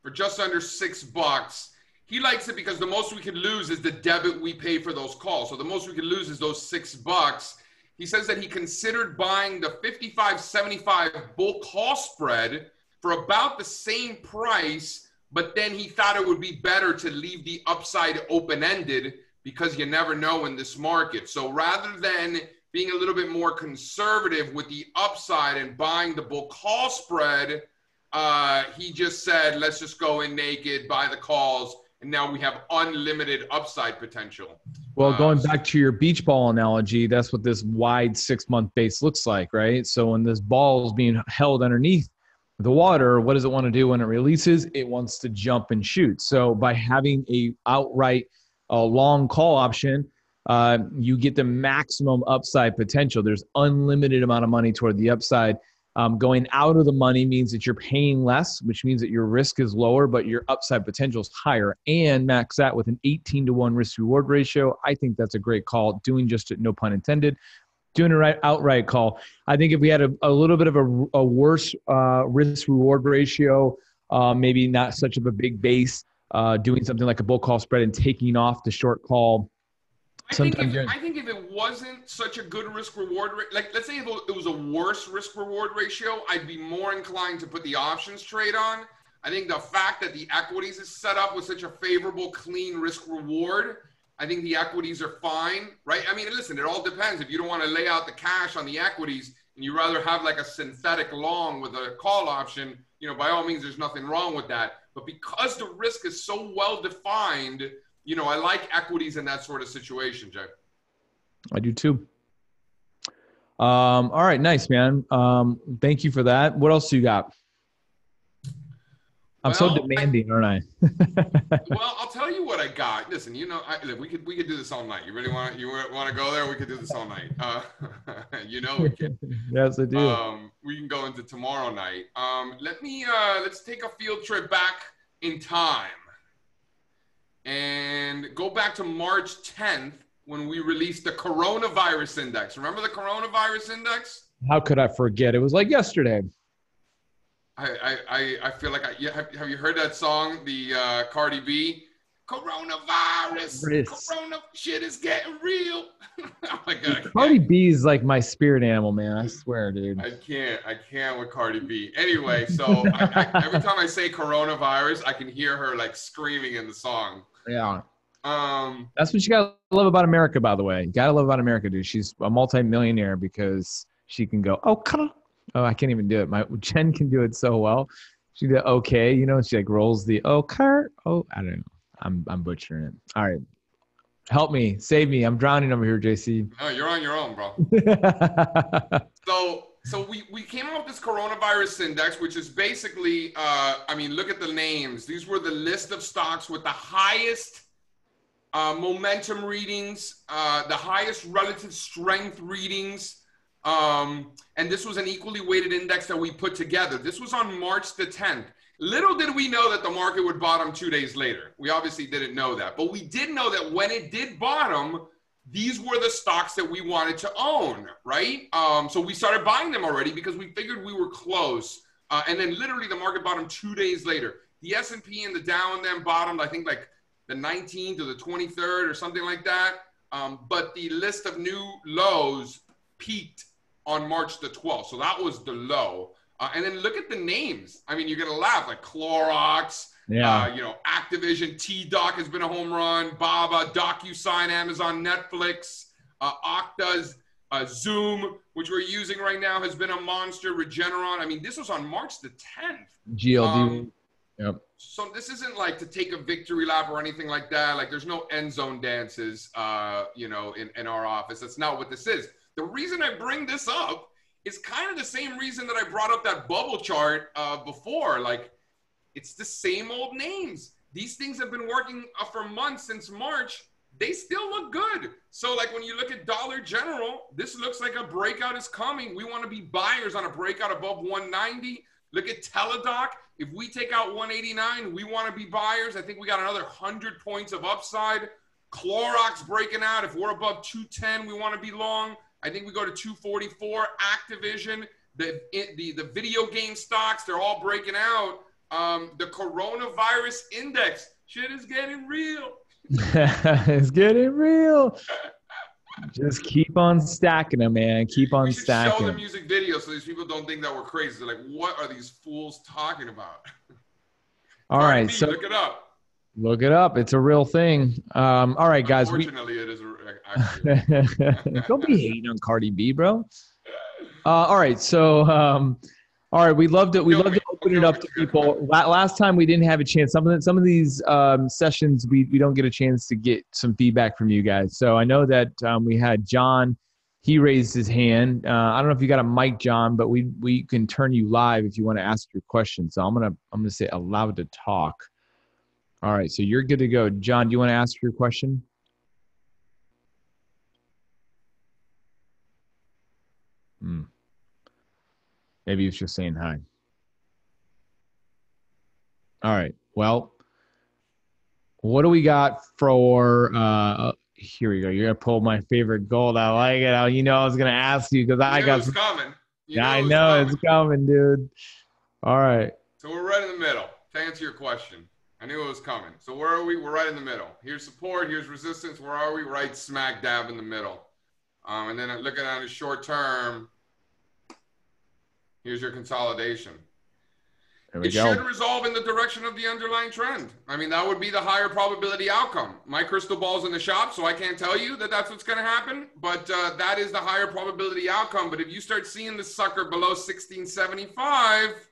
for just under six bucks. He likes it because the most we could lose is the debit we pay for those calls. So the most we could lose is those six bucks. He says that he considered buying the 55.75 bull call spread for about the same price, but then he thought it would be better to leave the upside open ended because you never know in this market. So rather than being a little bit more conservative with the upside and buying the bull call spread, uh, he just said, let's just go in naked, buy the calls, and now we have unlimited upside potential. Well, going uh, back to your beach ball analogy, that's what this wide six month base looks like, right? So when this ball is being held underneath the water, what does it want to do when it releases? It wants to jump and shoot. So by having a outright uh, long call option, uh, you get the maximum upside potential. There's unlimited amount of money toward the upside um, going out of the money means that you're paying less, which means that your risk is lower, but your upside potential is higher. And max that with an 18 to 1 risk reward ratio. I think that's a great call. Doing just no pun intended. Doing a right outright call. I think if we had a, a little bit of a, a worse uh, risk reward ratio, uh, maybe not such of a big base, uh, doing something like a bull call spread and taking off the short call I think, if, I think if it wasn't such a good risk reward, like let's say if it was a worse risk reward ratio, I'd be more inclined to put the options trade on. I think the fact that the equities is set up with such a favorable, clean risk reward, I think the equities are fine, right? I mean, listen, it all depends. If you don't want to lay out the cash on the equities, and you rather have like a synthetic long with a call option, you know, by all means, there's nothing wrong with that. But because the risk is so well defined, you know, I like equities in that sort of situation, Jay. I do too. Um, all right, nice man. Um, thank you for that. What else do you got? I'm well, so demanding, I, aren't I? [LAUGHS] well, I'll tell you what I got. Listen, you know, I, we could we could do this all night. You really want you want to go there? We could do this all night. Uh, [LAUGHS] you know, we can. [LAUGHS] yes, I do. Um, we can go into tomorrow night. Um, let me uh, let's take a field trip back in time and go back to March 10th when we released the coronavirus index. Remember the coronavirus index? How could I forget? It was like yesterday. I, I, I feel like I yeah, have, have you heard that song, the uh, Cardi B? Coronavirus, Corona shit is getting real. [LAUGHS] oh my god, Cardi B is like my spirit animal, man. I swear, dude. I can't, I can't with Cardi B. Anyway, so I, I, every time I say coronavirus, I can hear her like screaming in the song. Yeah. Um, that's what you gotta love about America, by the way. You gotta love about America, dude. She's a multimillionaire because she can go, oh, come oh, I can't even do it. My [LAUGHS] Jen can do it so well. She did okay, you know. She like rolls the oh cart. Oh, I don't know. I'm I'm butchering it. All right, help me, save me. I'm drowning over here, JC. No, you're on your own, bro. [LAUGHS] so so we we came up with this coronavirus index, which is basically, uh, I mean, look at the names. These were the list of stocks with the highest. Uh, momentum readings, uh, the highest relative strength readings, um, and this was an equally weighted index that we put together. This was on March the 10th. Little did we know that the market would bottom two days later. We obviously didn't know that, but we did know that when it did bottom, these were the stocks that we wanted to own, right? Um, so we started buying them already because we figured we were close. Uh, and then literally the market bottomed two days later. The S&P and the Dow and them bottomed, I think like the 19th or the 23rd or something like that. Um, but the list of new lows peaked on March the 12th. So that was the low. Uh, and then look at the names. I mean, you're gonna laugh like Clorox. Yeah. Uh, you know, Activision, T Doc has been a home run. Baba, DocuSign, Amazon, Netflix, uh, Okta's, uh, Zoom, which we're using right now, has been a monster. Regeneron. I mean, this was on March the 10th. GLD. Um, yep. So this isn't like to take a victory lap or anything like that. Like there's no end zone dances, uh, you know, in, in our office. That's not what this is. The reason I bring this up is kind of the same reason that I brought up that bubble chart uh, before. Like, it's the same old names. These things have been working uh, for months since March. They still look good. So, like when you look at Dollar General, this looks like a breakout is coming. We want to be buyers on a breakout above 190. Look at Teladoc. If we take out 189, we want to be buyers. I think we got another 100 points of upside. Clorox breaking out. If we're above 210, we want to be long. I think we go to 244. Activision, the the the video game stocks, they're all breaking out. Um, the coronavirus index, shit is getting real. [LAUGHS] it's getting real. Just keep on stacking them, man. Keep on we stacking. Show the music video so these people don't think that we're crazy. They're like, "What are these fools talking about?" All right, so look it up. Look it up. It's a real thing. Um, all right, guys. Unfortunately, we... it is. A, [LAUGHS] Don't be hating on Cardi B, bro. Uh, all right, so um, all right, we loved it. We love to open it up to people. Last time we didn't have a chance. Some of the, some of these um, sessions we we don't get a chance to get some feedback from you guys. So I know that um, we had John. He raised his hand. Uh, I don't know if you got a mic, John, but we we can turn you live if you want to ask your question. So I'm gonna I'm gonna say allowed to talk. All right, so you're good to go. John, do you want to ask your question? Hmm. Maybe he's just saying hi. All right. Well, what do we got for? Uh, here we go. You're gonna pull my favorite gold. I like it. Oh, you know, I was gonna ask you because I got. It's coming. You yeah, know I know coming. it's coming, dude. All right. So we're right in the middle. To answer your question, I knew it was coming. So where are we? We're right in the middle. Here's support. Here's resistance. Where are we? Right smack dab in the middle. Um, and then looking at a short term, here's your consolidation. There we it go. should resolve in the direction of the underlying trend. I mean, that would be the higher probability outcome. My crystal ball's in the shop, so I can't tell you that that's what's going to happen, but uh, that is the higher probability outcome. But if you start seeing the sucker below 1675, it's a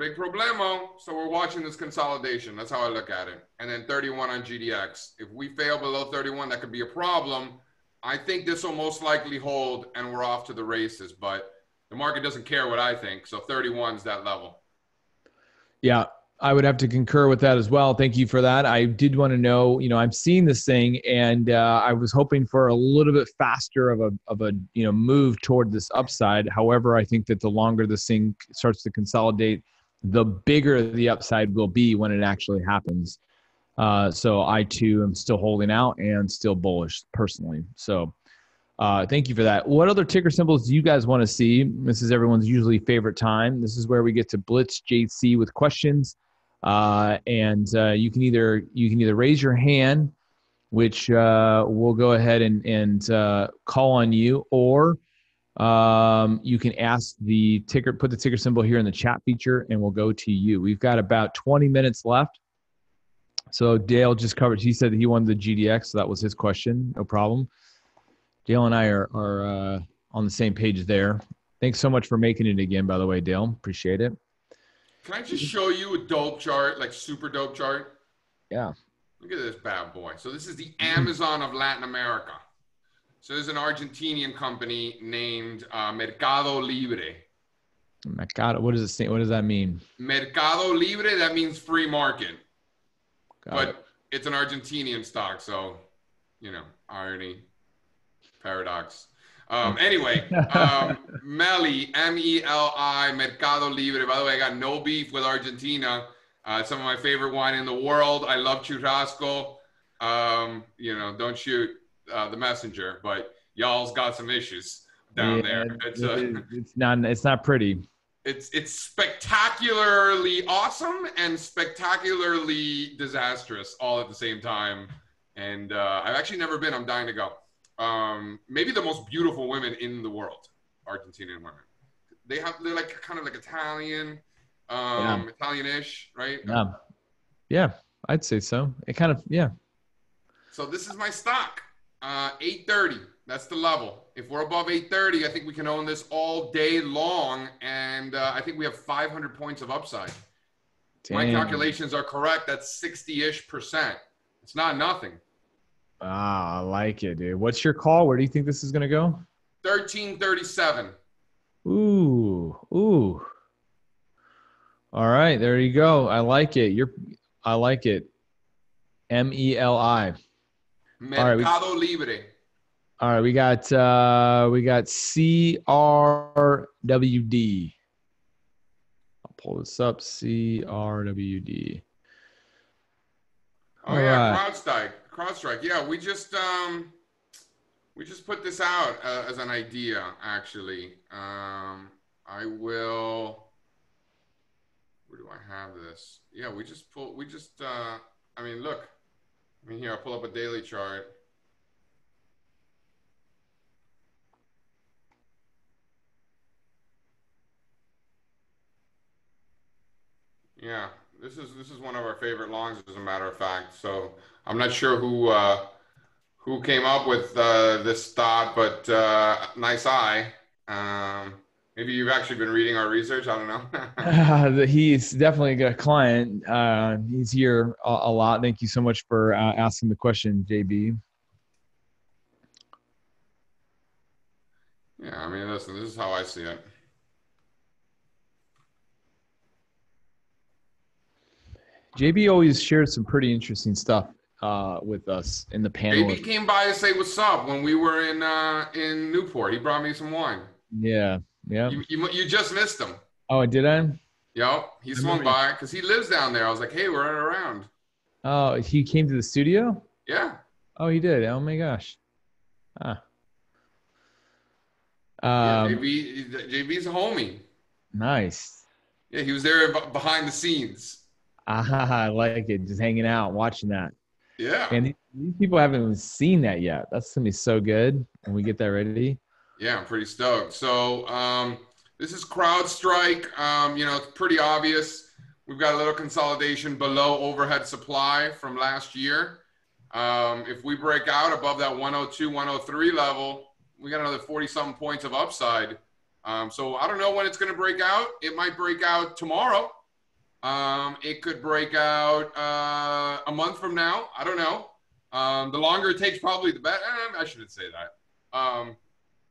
big problemo. So we're watching this consolidation. That's how I look at it. And then 31 on GDX. If we fail below 31, that could be a problem. I think this will most likely hold, and we're off to the races. But the market doesn't care what I think. So 31 is that level. Yeah, I would have to concur with that as well. Thank you for that. I did want to know, you know, I'm seeing this thing, and uh, I was hoping for a little bit faster of a of a you know move toward this upside. However, I think that the longer this thing starts to consolidate, the bigger the upside will be when it actually happens. Uh, so I too am still holding out and still bullish personally. So uh, thank you for that. What other ticker symbols do you guys want to see? This is everyone's usually favorite time. This is where we get to blitz JC with questions, uh, and uh, you can either you can either raise your hand, which uh, we'll go ahead and and uh, call on you, or um, you can ask the ticker, put the ticker symbol here in the chat feature, and we'll go to you. We've got about 20 minutes left. So Dale just covered. He said that he wanted the GDX, so that was his question. No problem. Dale and I are are uh, on the same page there. Thanks so much for making it again, by the way, Dale. Appreciate it. Can I just show you a dope chart, like super dope chart? Yeah. Look at this bad boy. So this is the Amazon of Latin America. So there's an Argentinian company named uh, Mercado Libre. Mercado. What does it say? What does that mean? Mercado Libre, that means free market. Got but it. it's an Argentinian stock, so you know, irony, paradox. Um, [LAUGHS] anyway, um, Meli, M E L I, Mercado Libre. By the way, I got no beef with Argentina. Uh, some of my favorite wine in the world. I love churrasco. Um, you know, don't shoot uh, the messenger, but y'all's got some issues down Yeah, there. It's it uh, it's not. It's not pretty. it's it's spectacularly awesome and spectacularly disastrous all at the same time. And uh, I've actually never been. I'm dying to go. Um, maybe the most beautiful women in the world, Argentinian women. They have they're like kind of like Italian, um, Italian-ish, right? Yeah. Yeah, I'd say so. It kind of. Yeah. So this is my stock. Uh, 830. That's the level. If we're above 830, I think we can own this all day long, and uh, I think we have 500 points of upside. My calculations are correct. That's 60-ish percent. It's not nothing. Ah, I like it, dude. What's your call? Where do you think this is gonna go? 1337. Ooh, ooh. All right, there you go. I like it. You're. I like it. M E L I. right, we- Mercado Libre. All right, we got uh we got C R W D. I'll pull this up. C R W D. Oh All yeah, right. CrowdStrike. CrowdStrike. Yeah, we just um, we just put this out uh, as an idea. Actually, um, I will. Where do I have this? Yeah, we just pull. We just. Uh, I mean, look. I mean, here I'll pull up a daily chart. Yeah, this is this is one of our favorite longs, as a matter of fact. So I'm not sure who uh, who came up with uh, this thought, but uh, nice eye. Um, maybe you've actually been reading our research. I don't know. [LAUGHS] [LAUGHS] he's definitely a good client. Uh, he's here a, a lot. Thank you so much for uh, asking the question, JB. yeah, I mean, listen, this is how I see it. JB always shares some pretty interesting stuff uh, with us in the panel. Baby came by to say what's up when we were in uh, in Newport. He brought me some wine. Yeah, yeah. You, you, you just missed him. Oh, did I? Yep. he swung by because he lives down there. I was like, hey, we're around. Oh, he came to the studio. Yeah. Oh, he did. Oh my gosh. Ah. yeah Um, JB, JB's a homie. nice. Yeah, he was there behind the scenes. Ah, [LAUGHS] I like it. Just hanging out, watching that. Yeah. And these, these people haven't even seen that yet. That's gonna be so good when we get that ready. Yeah, I'm pretty stoked. So um, This is CrowdStrike. Um, you know, it's pretty obvious. We've got a little consolidation below overhead supply from last year. Um, if we break out above that 102, 103 level, we got another 40 something points of upside. Um, so I don't know when it's going to break out. It might break out tomorrow. Um, it could break out uh, a month from now. I don't know. Um, the longer it takes, probably the better. Eh, I shouldn't say that.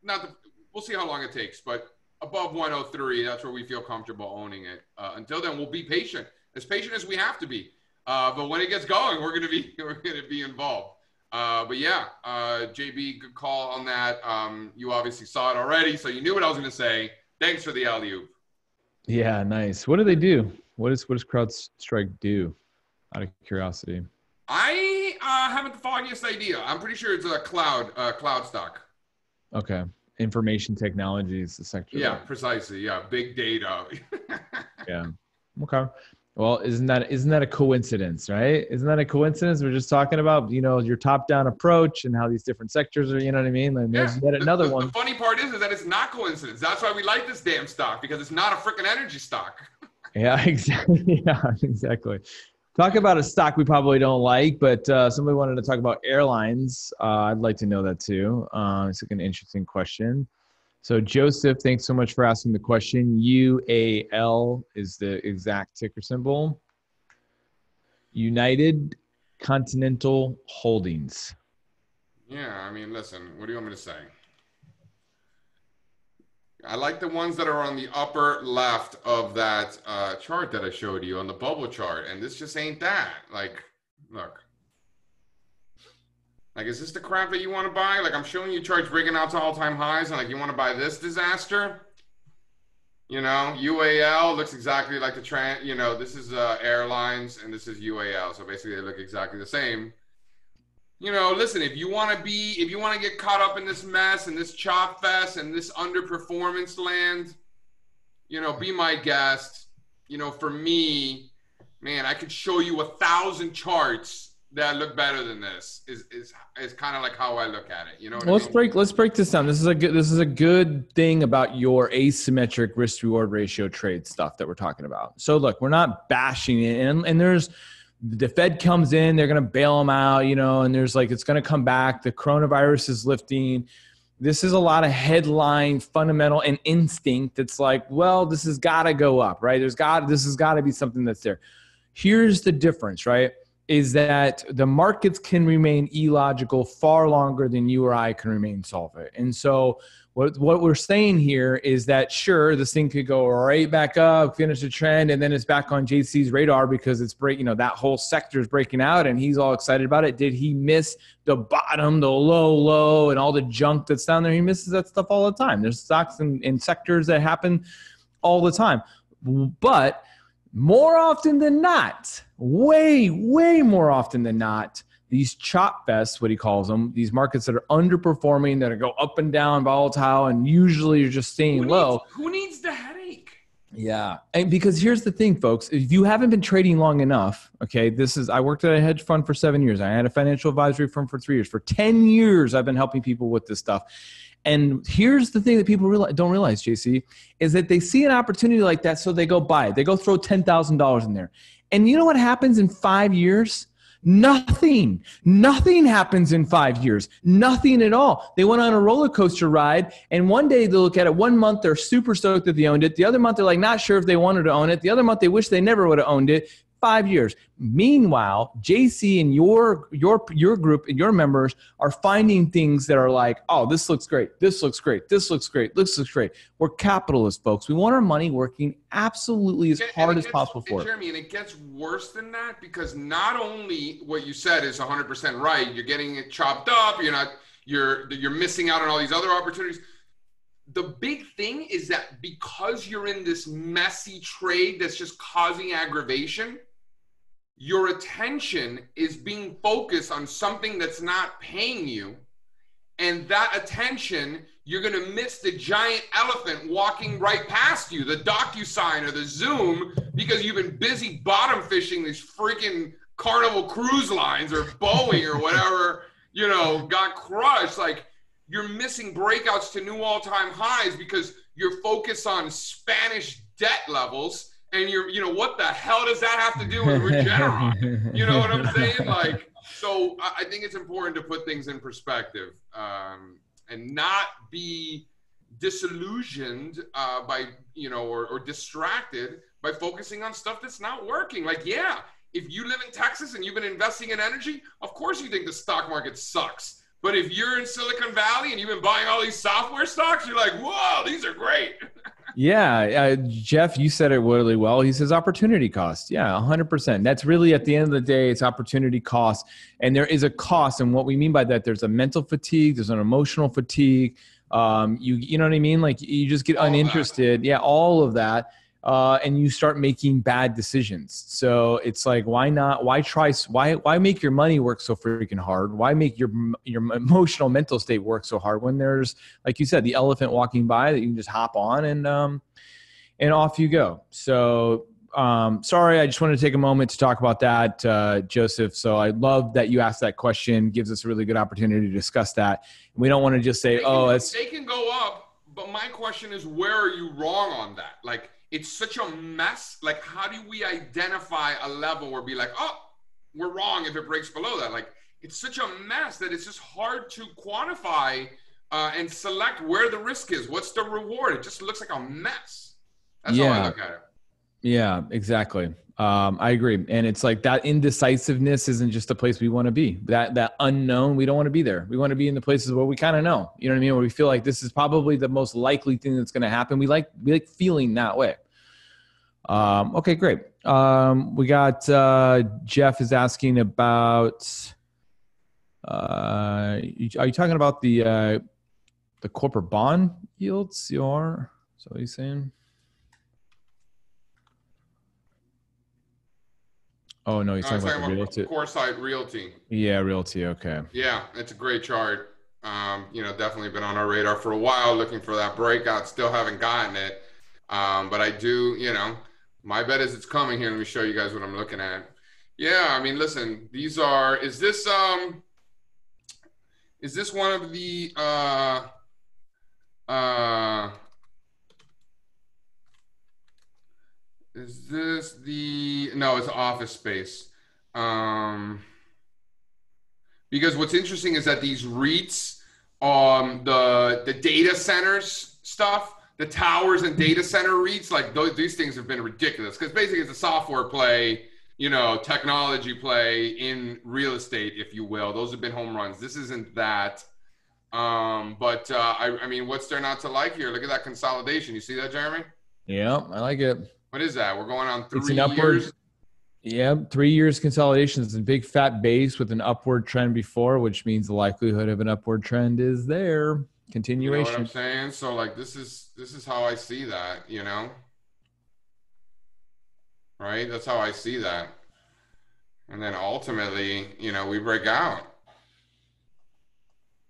Not the, we'll see how long it takes, but above 103, that's where we feel comfortable owning it. Uh, until then, we'll be patient, as patient as we have to be. Uh, but when it gets going, we're gonna be [LAUGHS] we're gonna be involved. Uh, but yeah, uh, JB, good call on that. Um, you obviously saw it already, so you knew what I was gonna say. Thanks for the alley oop. Yeah, nice. What do they do? What is what does CrowdStrike do? Out of curiosity. I uh, haven't the foggiest idea. I'm pretty sure it's a cloud uh, cloud stock. Okay, information technology is the sector. Yeah, precisely. Yeah, big data. [LAUGHS] yeah. Okay. Well, isn't that isn't that a coincidence, right? Isn't that a coincidence? We're just talking about you know your top-down approach and how these different sectors are. You know what I mean? And there's Yeah. yet another the, one. The funny part is, is that it's not coincidence. That's why we like this damn stock because it's not a freaking energy stock. Yeah, [LAUGHS] exactly. Yeah, [LAUGHS] exactly. Talk about a stock we probably don't like, but uh, somebody wanted to talk about airlines. Uh, I'd like to know that too. Uh, it's like an interesting question. So, Joseph, thanks so much for asking the question. UAL is the exact ticker symbol. United Continental Holdings. Yeah, I mean, listen, what do you want me to say? I like the ones that are on the upper left of that uh, chart that I showed you on the bubble chart, and this just ain't that. Like, look. Like, is this the crap that you want to buy? Like, I'm showing you charts breaking out to all-time highs, and like, you want to buy this disaster? You know, UAL looks exactly like the trend. You know, this is uh, airlines, and this is UAL, so basically they look exactly the same you know, listen, if you want to be, if you want to get caught up in this mess and this chop fest and this underperformance land, you know, be my guest. You know, for me, man, I could show you a thousand charts that look better than this. Is is is kind of like how I look at it. You know, Well, I let's mean? break let's break this down. This is a good this is a good thing about your asymmetric risk reward ratio trade stuff that we're talking about. So look, we're not bashing it, and and there's the Fed comes in, they're going to bail them out, you know, and there's like it's going to come back. The coronavirus is lifting. This is a lot of headline, fundamental, and instinct. That's like, well, this has got to go up, right? There's got this has got to be something that's there. Here's the difference, right? Is that the markets can remain illogical far longer than you or I can remain solvent. And so, what, what we're saying here is that sure, this thing could go right back up, finish the trend, and then it's back on JC's radar because it's break, you know, that whole sector is breaking out and he's all excited about it. Did he miss the bottom, the low, low, and all the junk that's down there? He misses that stuff all the time. There's stocks and, and sectors that happen all the time. But more often than not, way, way more often than not, these chop fests, what he calls them, these markets that are underperforming, that are go up and down, volatile, and usually you're just staying who low. Needs, who needs the headache? Yeah. And because here's the thing, folks, if you haven't been trading long enough, okay, this is, I worked at a hedge fund for seven years. I had a financial advisory firm for three years. For 10 years, I've been helping people with this stuff. And here's the thing that people realize, don't realize, JC, is that they see an opportunity like that, so they go buy it. They go throw $10,000 in there. And you know what happens in five years? Nothing. Nothing happens in five years. Nothing at all. They went on a roller coaster ride, and one day they look at it. One month they're super stoked that they owned it. The other month they're like not sure if they wanted to own it. The other month they wish they never would have owned it. Five years. Meanwhile, JC and your your your group and your members are finding things that are like, oh, this looks great. This looks great. This looks great. This looks great. We're capitalists, folks. We want our money working absolutely as And- and hard it as gets- possible and for it. Jeremy, and it gets worse than that because not only what you said is 100% right, you're getting it chopped up, you're not you're you're missing out on all these other opportunities. The big thing is that because you're in this messy trade that's just causing aggravation, your attention is being focused on something that's not paying you. And that attention, you're going to miss the giant elephant walking right past you, the DocuSign or the Zoom, because you've been busy bottom fishing these freaking Carnival Cruise Lines or Boeing or whatever, you know, got crushed. Like, you're missing breakouts to new all time highs because you're focused on Spanish debt levels, and you're, you know, what the hell does that have to do with Regeneron? you know what I'm [LAUGHS] saying? Like, so I think it's important to put things in perspective um, and not be disillusioned uh, by, you know, or, or distracted by focusing on stuff that's not working. Like, yeah, if you live in Texas and you've been investing in energy, of course you think the stock market sucks. But if you're in Silicon Valley and you've been buying all these software stocks, you're like, whoa, these are great. [LAUGHS] yeah, uh, Jeff, you said it really well. He says opportunity cost. Yeah, 100%. That's really at the end of the day, it's opportunity cost. And there is a cost. And what we mean by that, there's a mental fatigue, there's an emotional fatigue. Um, you, you know what I mean? Like you just get all uninterested. Yeah, all of that uh, and you start making bad decisions. So it's like, why not? Why try? Why why make your money work so freaking hard? Why make your your [LAUGHS] emotional mental state work so hard when there's, like you said, the elephant walking by that you can just hop on and um, and off you go. So um, sorry, I just wanted to take a moment to talk about that, uh, Joseph. So I love that you asked that question. Gives us a really good opportunity to discuss that. We don't want to just say, they "Oh, can, it's." They can go up, but my question is, where are you wrong on that? Like it's such a mess. Like, how do we identify a level where be like, oh, we're wrong if it breaks below that? Like, it's such a mess that it's just hard to quantify uh, and select where the risk is. What's the reward? It just looks like a mess. That's yeah. how I look at it. Yeah, exactly. Um, I agree, and it's like that indecisiveness isn't just a place we want to be. That that unknown, we don't want to be there. We want to be in the places where we kind of know. You know what I mean? Where we feel like this is probably the most likely thing that's going to happen. We like we like feeling that way. Um, okay, great. Um, we got uh, Jeff is asking about. Uh, are you talking about the uh, the corporate bond yields? You are. So what he's saying. Oh no, no, talking, talking about, realty. CoreSite Realty. Yeah, Realty. Okay. Yeah, it's a great chart. Um, you know, definitely been on our radar for a while, looking for that breakout. Still haven't gotten it, um, but I do. You know, my bet is it's coming here. Let me show you guys what I'm looking at. Yeah, I mean, listen, these are. Is this um? Is this one of the uh? Uh Is this the no? It's office space. Um, because what's interesting is that these REITs, um, the the data centers stuff, the towers and data center REITs, like those, these things have been ridiculous because basically it's a software play, you know, technology play in real estate, if you will. Those have been home runs. This isn't that. Um, but uh, I, I mean, what's there not to like here? Look at that consolidation. You see that, Jeremy? Yeah, I like it. What is that? We're going on three it's an upward, years. Yeah, three years consolidation is a big fat base with an upward trend before, which means the likelihood of an upward trend is there. Continuation. You know what I'm saying? So like this is this is how I see that, you know? Right? That's how I see that. And then ultimately, you know, we break out.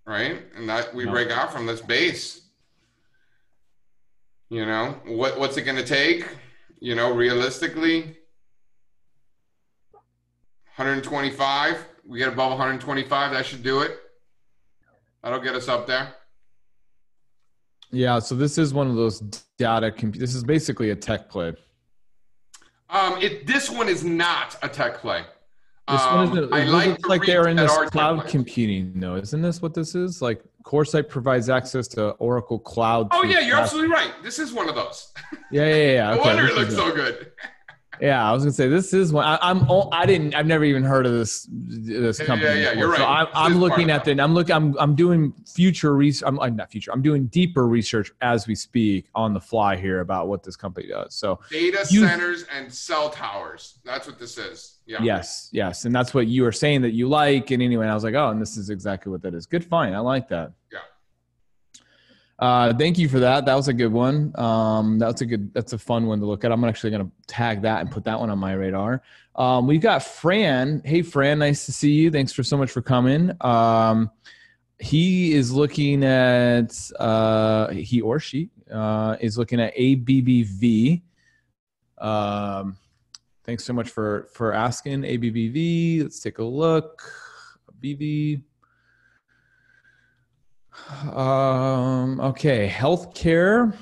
Right? And that we no. break out from this base. You know, what what's it gonna take? You know, realistically, 125. We get above 125. That should do it. That'll get us up there. Yeah. So this is one of those data. Comp- this is basically a tech play. Um, it, this one is not a tech play. This um, one is. I like like they're in this cloud computing, though. Isn't this what this is? Like CoreSite provides access to Oracle Cloud. Oh yeah, you're absolutely right. This is one of those. Yeah, yeah, yeah. [LAUGHS] no okay, wonder it looks so good. Yeah, I was gonna say this is one. I, am I didn't. I've never even heard of this this company. Yeah, yeah, yeah you're right. So I'm, I'm looking at the. I'm looking. I'm I'm doing future research. I'm, I'm, not future. I'm doing deeper research as we speak on the fly here about what this company does. So data you, centers and cell towers. That's what this is. Yeah. Yes, yes, and that's what you were saying that you like. And anyway, I was like, oh, and this is exactly what that is. Good, fine. I like that. Yeah. Uh, thank you for that. That was a good one. Um, that's a good. That's a fun one to look at. I'm actually going to tag that and put that one on my radar. Um, we've got Fran. Hey, Fran, nice to see you. Thanks for so much for coming. Um, he is looking at uh, he or she uh, is looking at ABBV. Um, thanks so much for for asking ABBV. Let's take a look. BV. Um, okay, healthcare.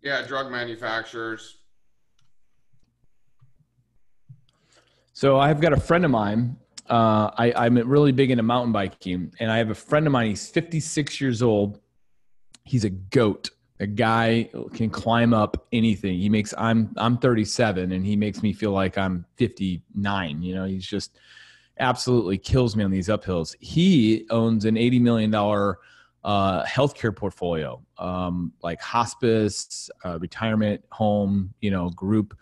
Yeah, drug manufacturers. So I've got a friend of mine. Uh, I, I'm really big into mountain biking, and I have a friend of mine. He's 56 years old. He's a goat. A guy can climb up anything. He makes. I'm I'm 37, and he makes me feel like I'm 59. You know, he's just absolutely kills me on these uphills. He owns an 80 million dollar uh, healthcare portfolio, um, like hospice, uh, retirement home, you know, group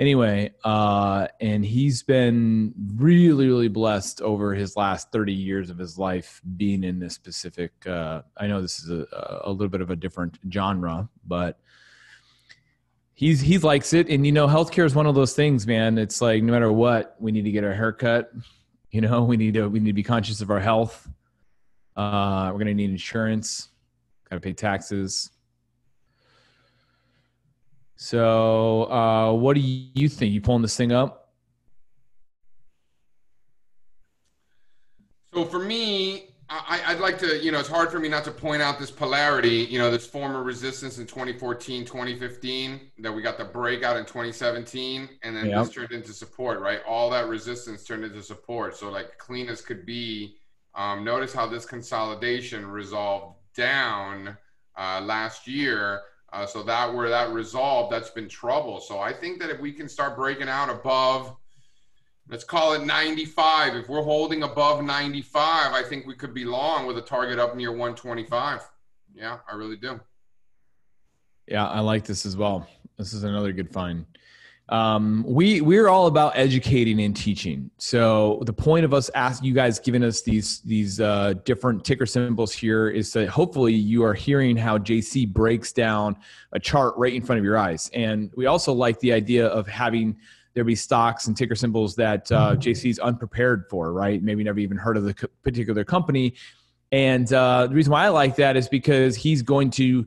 anyway, uh, and he's been really, really blessed over his last 30 years of his life being in this specific. Uh, I know this is a, a little bit of a different genre, but he's he likes it. And you know, healthcare is one of those things, man. It's like no matter what, we need to get our haircut. You know, [LAUGHS] we need to we need to be conscious of our health. Uh, we're gonna need insurance. Got to pay taxes so, uh, what do you think? You pulling this thing up? So for me, I, would like to, you know, it's hard for me not to point out this polarity, you know, this former resistance in 2014, 2015, that we got the breakout in 2017, and then yep. this turned into support, right? All that resistance turned into support. So, like, clean as could be. Um, notice how this consolidation resolved down uh, last year uh, so that where that resolved, that's been trouble. So I think that if we can start breaking out above, let's call it 95. If we're holding above 95, I think we could be long with a target up near 125. Yeah, I really do. Yeah, I like this as well. This is another good find um, we we're all about educating and teaching. So the point of us asking you guys giving us these these uh, different ticker symbols here is that hopefully you are hearing how JC breaks down a chart right in front of your eyes. And we also like the idea of having there be stocks and ticker symbols that uh, mm-hmm. JC's unprepared for, right? Maybe never even heard of the particular company. And uh, the reason why I like that is because he's going to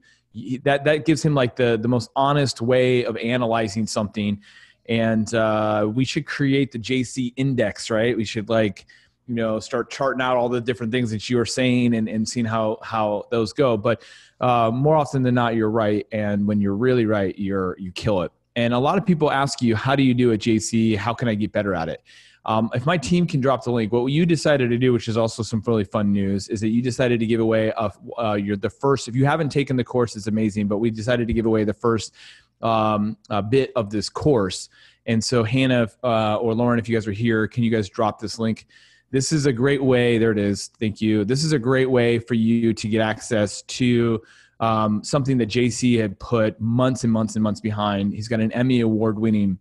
that that gives him like the the most honest way of analyzing something. And uh, we should create the jc index right? We should like you know start charting out all the different things that you are saying and, and seeing how how those go. But uh, more often than not you're right. And when you're really right you're you kill it. And a lot of people ask you how do you do it jc how can i get better at it um, if my team can drop the link, what you decided to do, which is also some really fun news, is that you decided to give away a, uh, the first. If you haven't taken the course, it's amazing. But we decided to give away the first um, bit of this course. And so, Hannah uh, or Lauren, if you guys are here, can you guys drop this link? This is a great way. There it is. Thank you. This is a great way for you to get access to um, something that JC had put months and months and months behind. He's got an Emmy award winning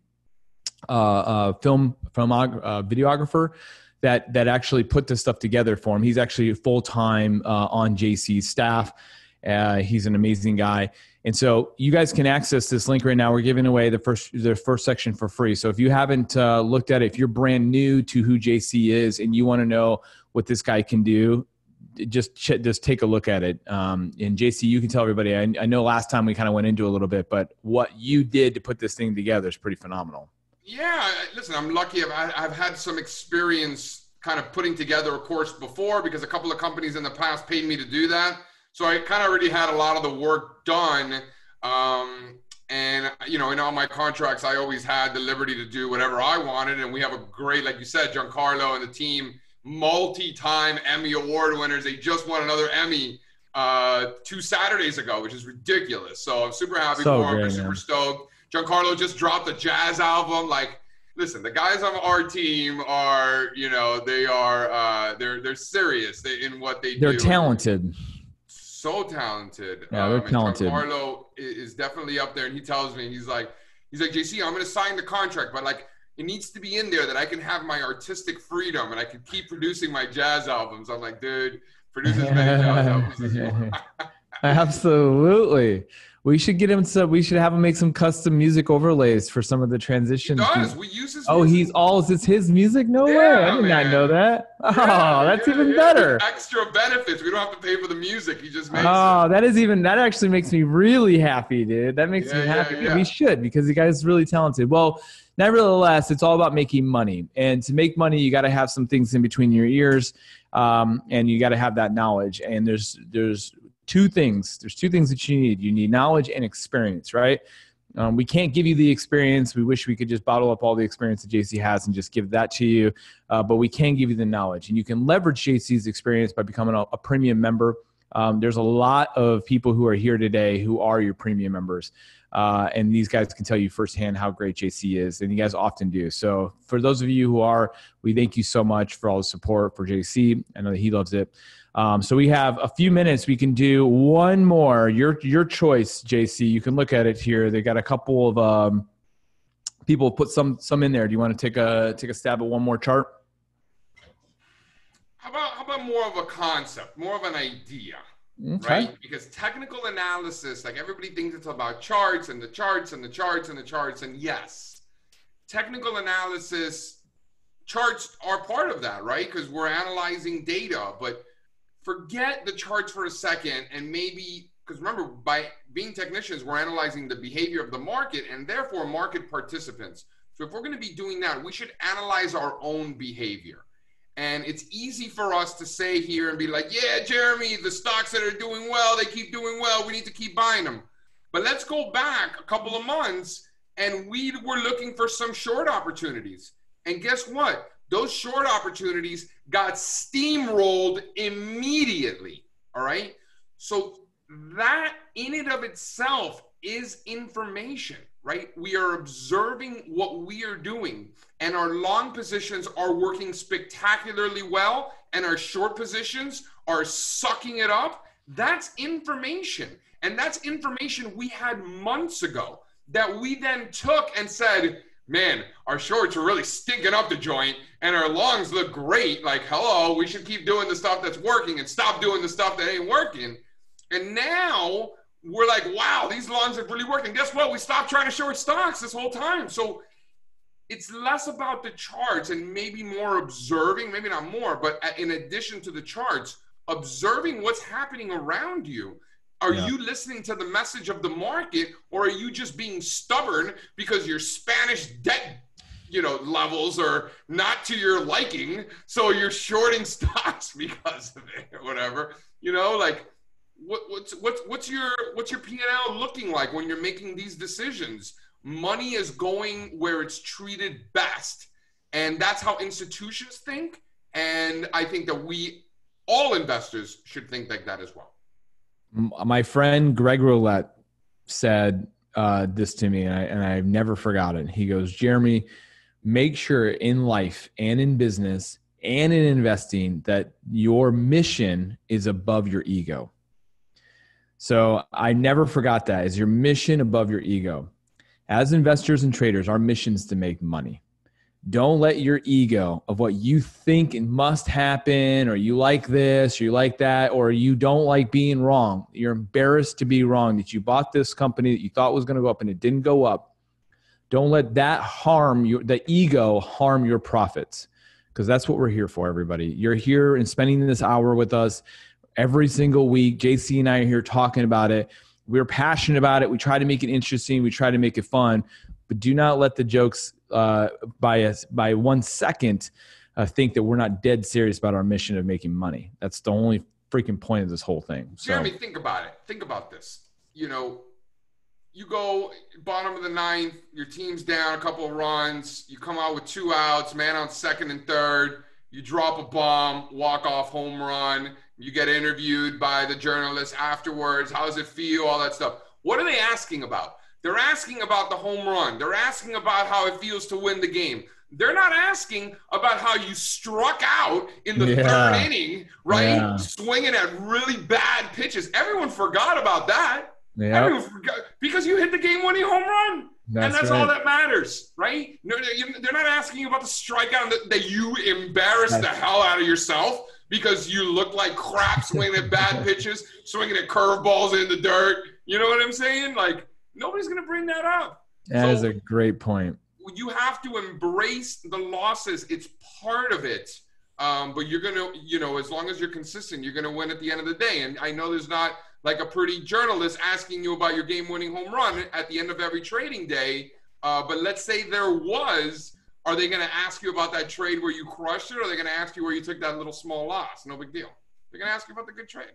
uh, uh, film film uh, videographer that that actually put this stuff together for him. He's actually full time uh, on JC's staff. Uh, he's an amazing guy. And so you guys can access this link right now. We're giving away the first the first section for free. So if you haven't uh, looked at it, if you're brand new to who JC is and you want to know what this guy can do, just just take a look at it. Um, and JC, you can tell everybody. I, I know last time we kind of went into a little bit, but what you did to put this thing together is pretty phenomenal. Yeah, listen, I'm lucky. I've, I've had some experience kind of putting together a course before because a couple of companies in the past paid me to do that. So I kind of already had a lot of the work done. Um, and you know, in all my contracts, I always had the liberty to do whatever I wanted. And we have a great, like you said, Giancarlo and the team, multi-time Emmy award winners. They just won another Emmy uh, two Saturdays ago, which is ridiculous. So I'm super happy so for them. super stoked. Giancarlo just dropped a jazz album. Like, listen, the guys on our team are, you know, they are, uh, they're they're serious in what they they're do. They're talented. So talented. Yeah, they're um, talented. Giancarlo is definitely up there, and he tells me he's like, he's like, JC, I'm going to sign the contract, but like. It needs to be in there that I can have my artistic freedom and I can keep producing my jazz albums. I'm like, dude, produce as many jazz [LAUGHS] albums as you want. [LAUGHS] [LAUGHS] Absolutely. We should get him some. We should have him make some custom music overlays for some of the transitions. He does. We use his. Oh, he's all. Is this his music? No yeah, way! I did man. not know that. Oh, that's yeah, even better. Extra benefits. We don't have to pay for the music. He just makes. Oh, it. that is even. That actually makes me really happy, dude. That makes me happy. Yeah, We should because the guy's really talented. Well, nevertheless, it's all about making money, and to make money, you got to have some things in between your ears, um, and you got to have that knowledge. And there's there's two things. There's two things that you need. You need knowledge and experience, right? Um, we can't give you the experience. We wish we could just bottle up all the experience that JC has and just give that to you. Uh, but we can give you the knowledge, and you can leverage JC's experience by becoming a, a premium member. Um, there's a lot of people who are here today who are your premium members. Uh, and these guys can tell you firsthand how great JC is, and you guys often do. So, for those of you who are, we thank you so much for all the support for JC. I know that he loves it. Um, so we have a few minutes. We can do one more. Your your choice, JC. You can look at it here. They got a couple of um, people put some some in there. Do you want to take a take a stab at one more chart? How about how about more of a concept, more of an idea, Okay. right? Because technical analysis, like everybody thinks it's about charts and the charts and the charts and the charts, and yes, technical analysis charts are part of that, right? Because we're analyzing data, but forget the charts for a second and maybe because remember by being technicians we're analyzing the behavior of the market and therefore market participants. So if we're going to be doing that we should analyze our own behavior. And it's easy for us to say here and be like yeah jeremy the stocks that are doing well they keep doing well. We need to keep buying them but let's go back a couple of months and we were looking for some short opportunities. And guess what those short opportunities got steamrolled immediately. All right. So that in and of itself is information, right? We are observing what we are doing, and our long positions are working spectacularly well, and our short positions are sucking it up. That's information. And that's information we had months ago that we then took and said, man, our shorts are really stinking up the joint and our longs look great. Like, hello, we should keep doing the stuff that's working and stop doing the stuff that ain't working. And now we're like, wow, these longs have really worked. And guess what? We stopped trying to short stocks this whole time. So it's less about the charts and maybe more observing, maybe not more, but in addition to the charts, observing what's happening around you. Are yeah. you listening to the message of the market or are you just being stubborn because your Spanish debt you know levels are not to your liking so you're shorting [LAUGHS] stocks because of it or whatever? You know like what, what's what's what's your what's your p&l looking like when you're making these decisions? Money is going where it's treated best and that's how institutions think and i think that we all investors should think like that as well my friend greg roulette said uh, this to me and, I, and i've never forgot it he goes jeremy make sure in life and in business and in investing that your mission is above your ego. So I never forgot that. Is your mission above your ego? As investors and traders, our mission is to make money. Don't let your ego of what you think must happen, or you like this, or you like that, or you don't like being wrong. You're embarrassed to be wrong that you bought this company that you thought was going to go up and it didn't go up. Don't let that harm your the ego harm your profits because that's what we're here for everybody. You're here and spending this hour with us every single week. Jc and i are here talking about it. We're passionate about it. We try to make it interesting. We try to make it fun but do not let the jokes uh, by us by one second uh, think that we're not dead serious about our mission of making money that's the only freaking point of this whole thing so, jeremy think about it think about this you know you go bottom of the ninth, your team's down a couple of runs, you come out with two outs, man on second and third, you drop a bomb, walk off home run, you get interviewed by the journalist afterwards. How does it feel? All that stuff. What are they asking about? They're asking about the home run. They're asking about how it feels to win the game. They're not asking about how you struck out in the yeah. third inning, right? Yeah. Swinging at really bad pitches. Everyone forgot about that. Yeah. Everyone forgot because you hit the game winning home run. That's and that's right. all that matters, right? No, they're not asking you about the strikeout that, that you embarrassed that's the hell out of yourself because you look like crap swinging at bad [LAUGHS] pitches, swinging at curveballs in the dirt. You know what I'm saying? Like, nobody's going to bring that up. That so, is a great point. You have to embrace the losses, it's part of it. Um, but you're going to, you know, as long as you're consistent, you're going to win at the end of the day. And I know there's not – like a pretty journalist asking you about your game winning home run at the end of every trading day. Uh, but let's say there was, are they going to ask you about that trade where you crushed it, or are they going to ask you where you took that little small loss? No big deal. They're going to ask you about the good trade.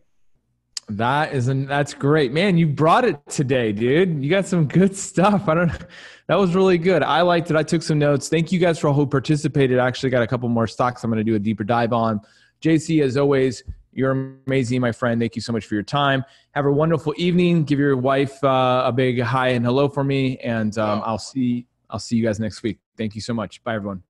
That is an that's great, man. You brought it today, dude. You got some good [LAUGHS] stuff. I don't. That was really good. I liked it. I took some notes. Thank you guys for all who participated. I actually got a couple more stocks. I'm going to do a deeper dive on. JC, as always, you're amazing, my friend. Thank you so much for your time. Have a wonderful evening. Give your wife uh, a big hi and hello for me, and um, I'll see I'll see you guys next week. Thank you so much. Bye, everyone.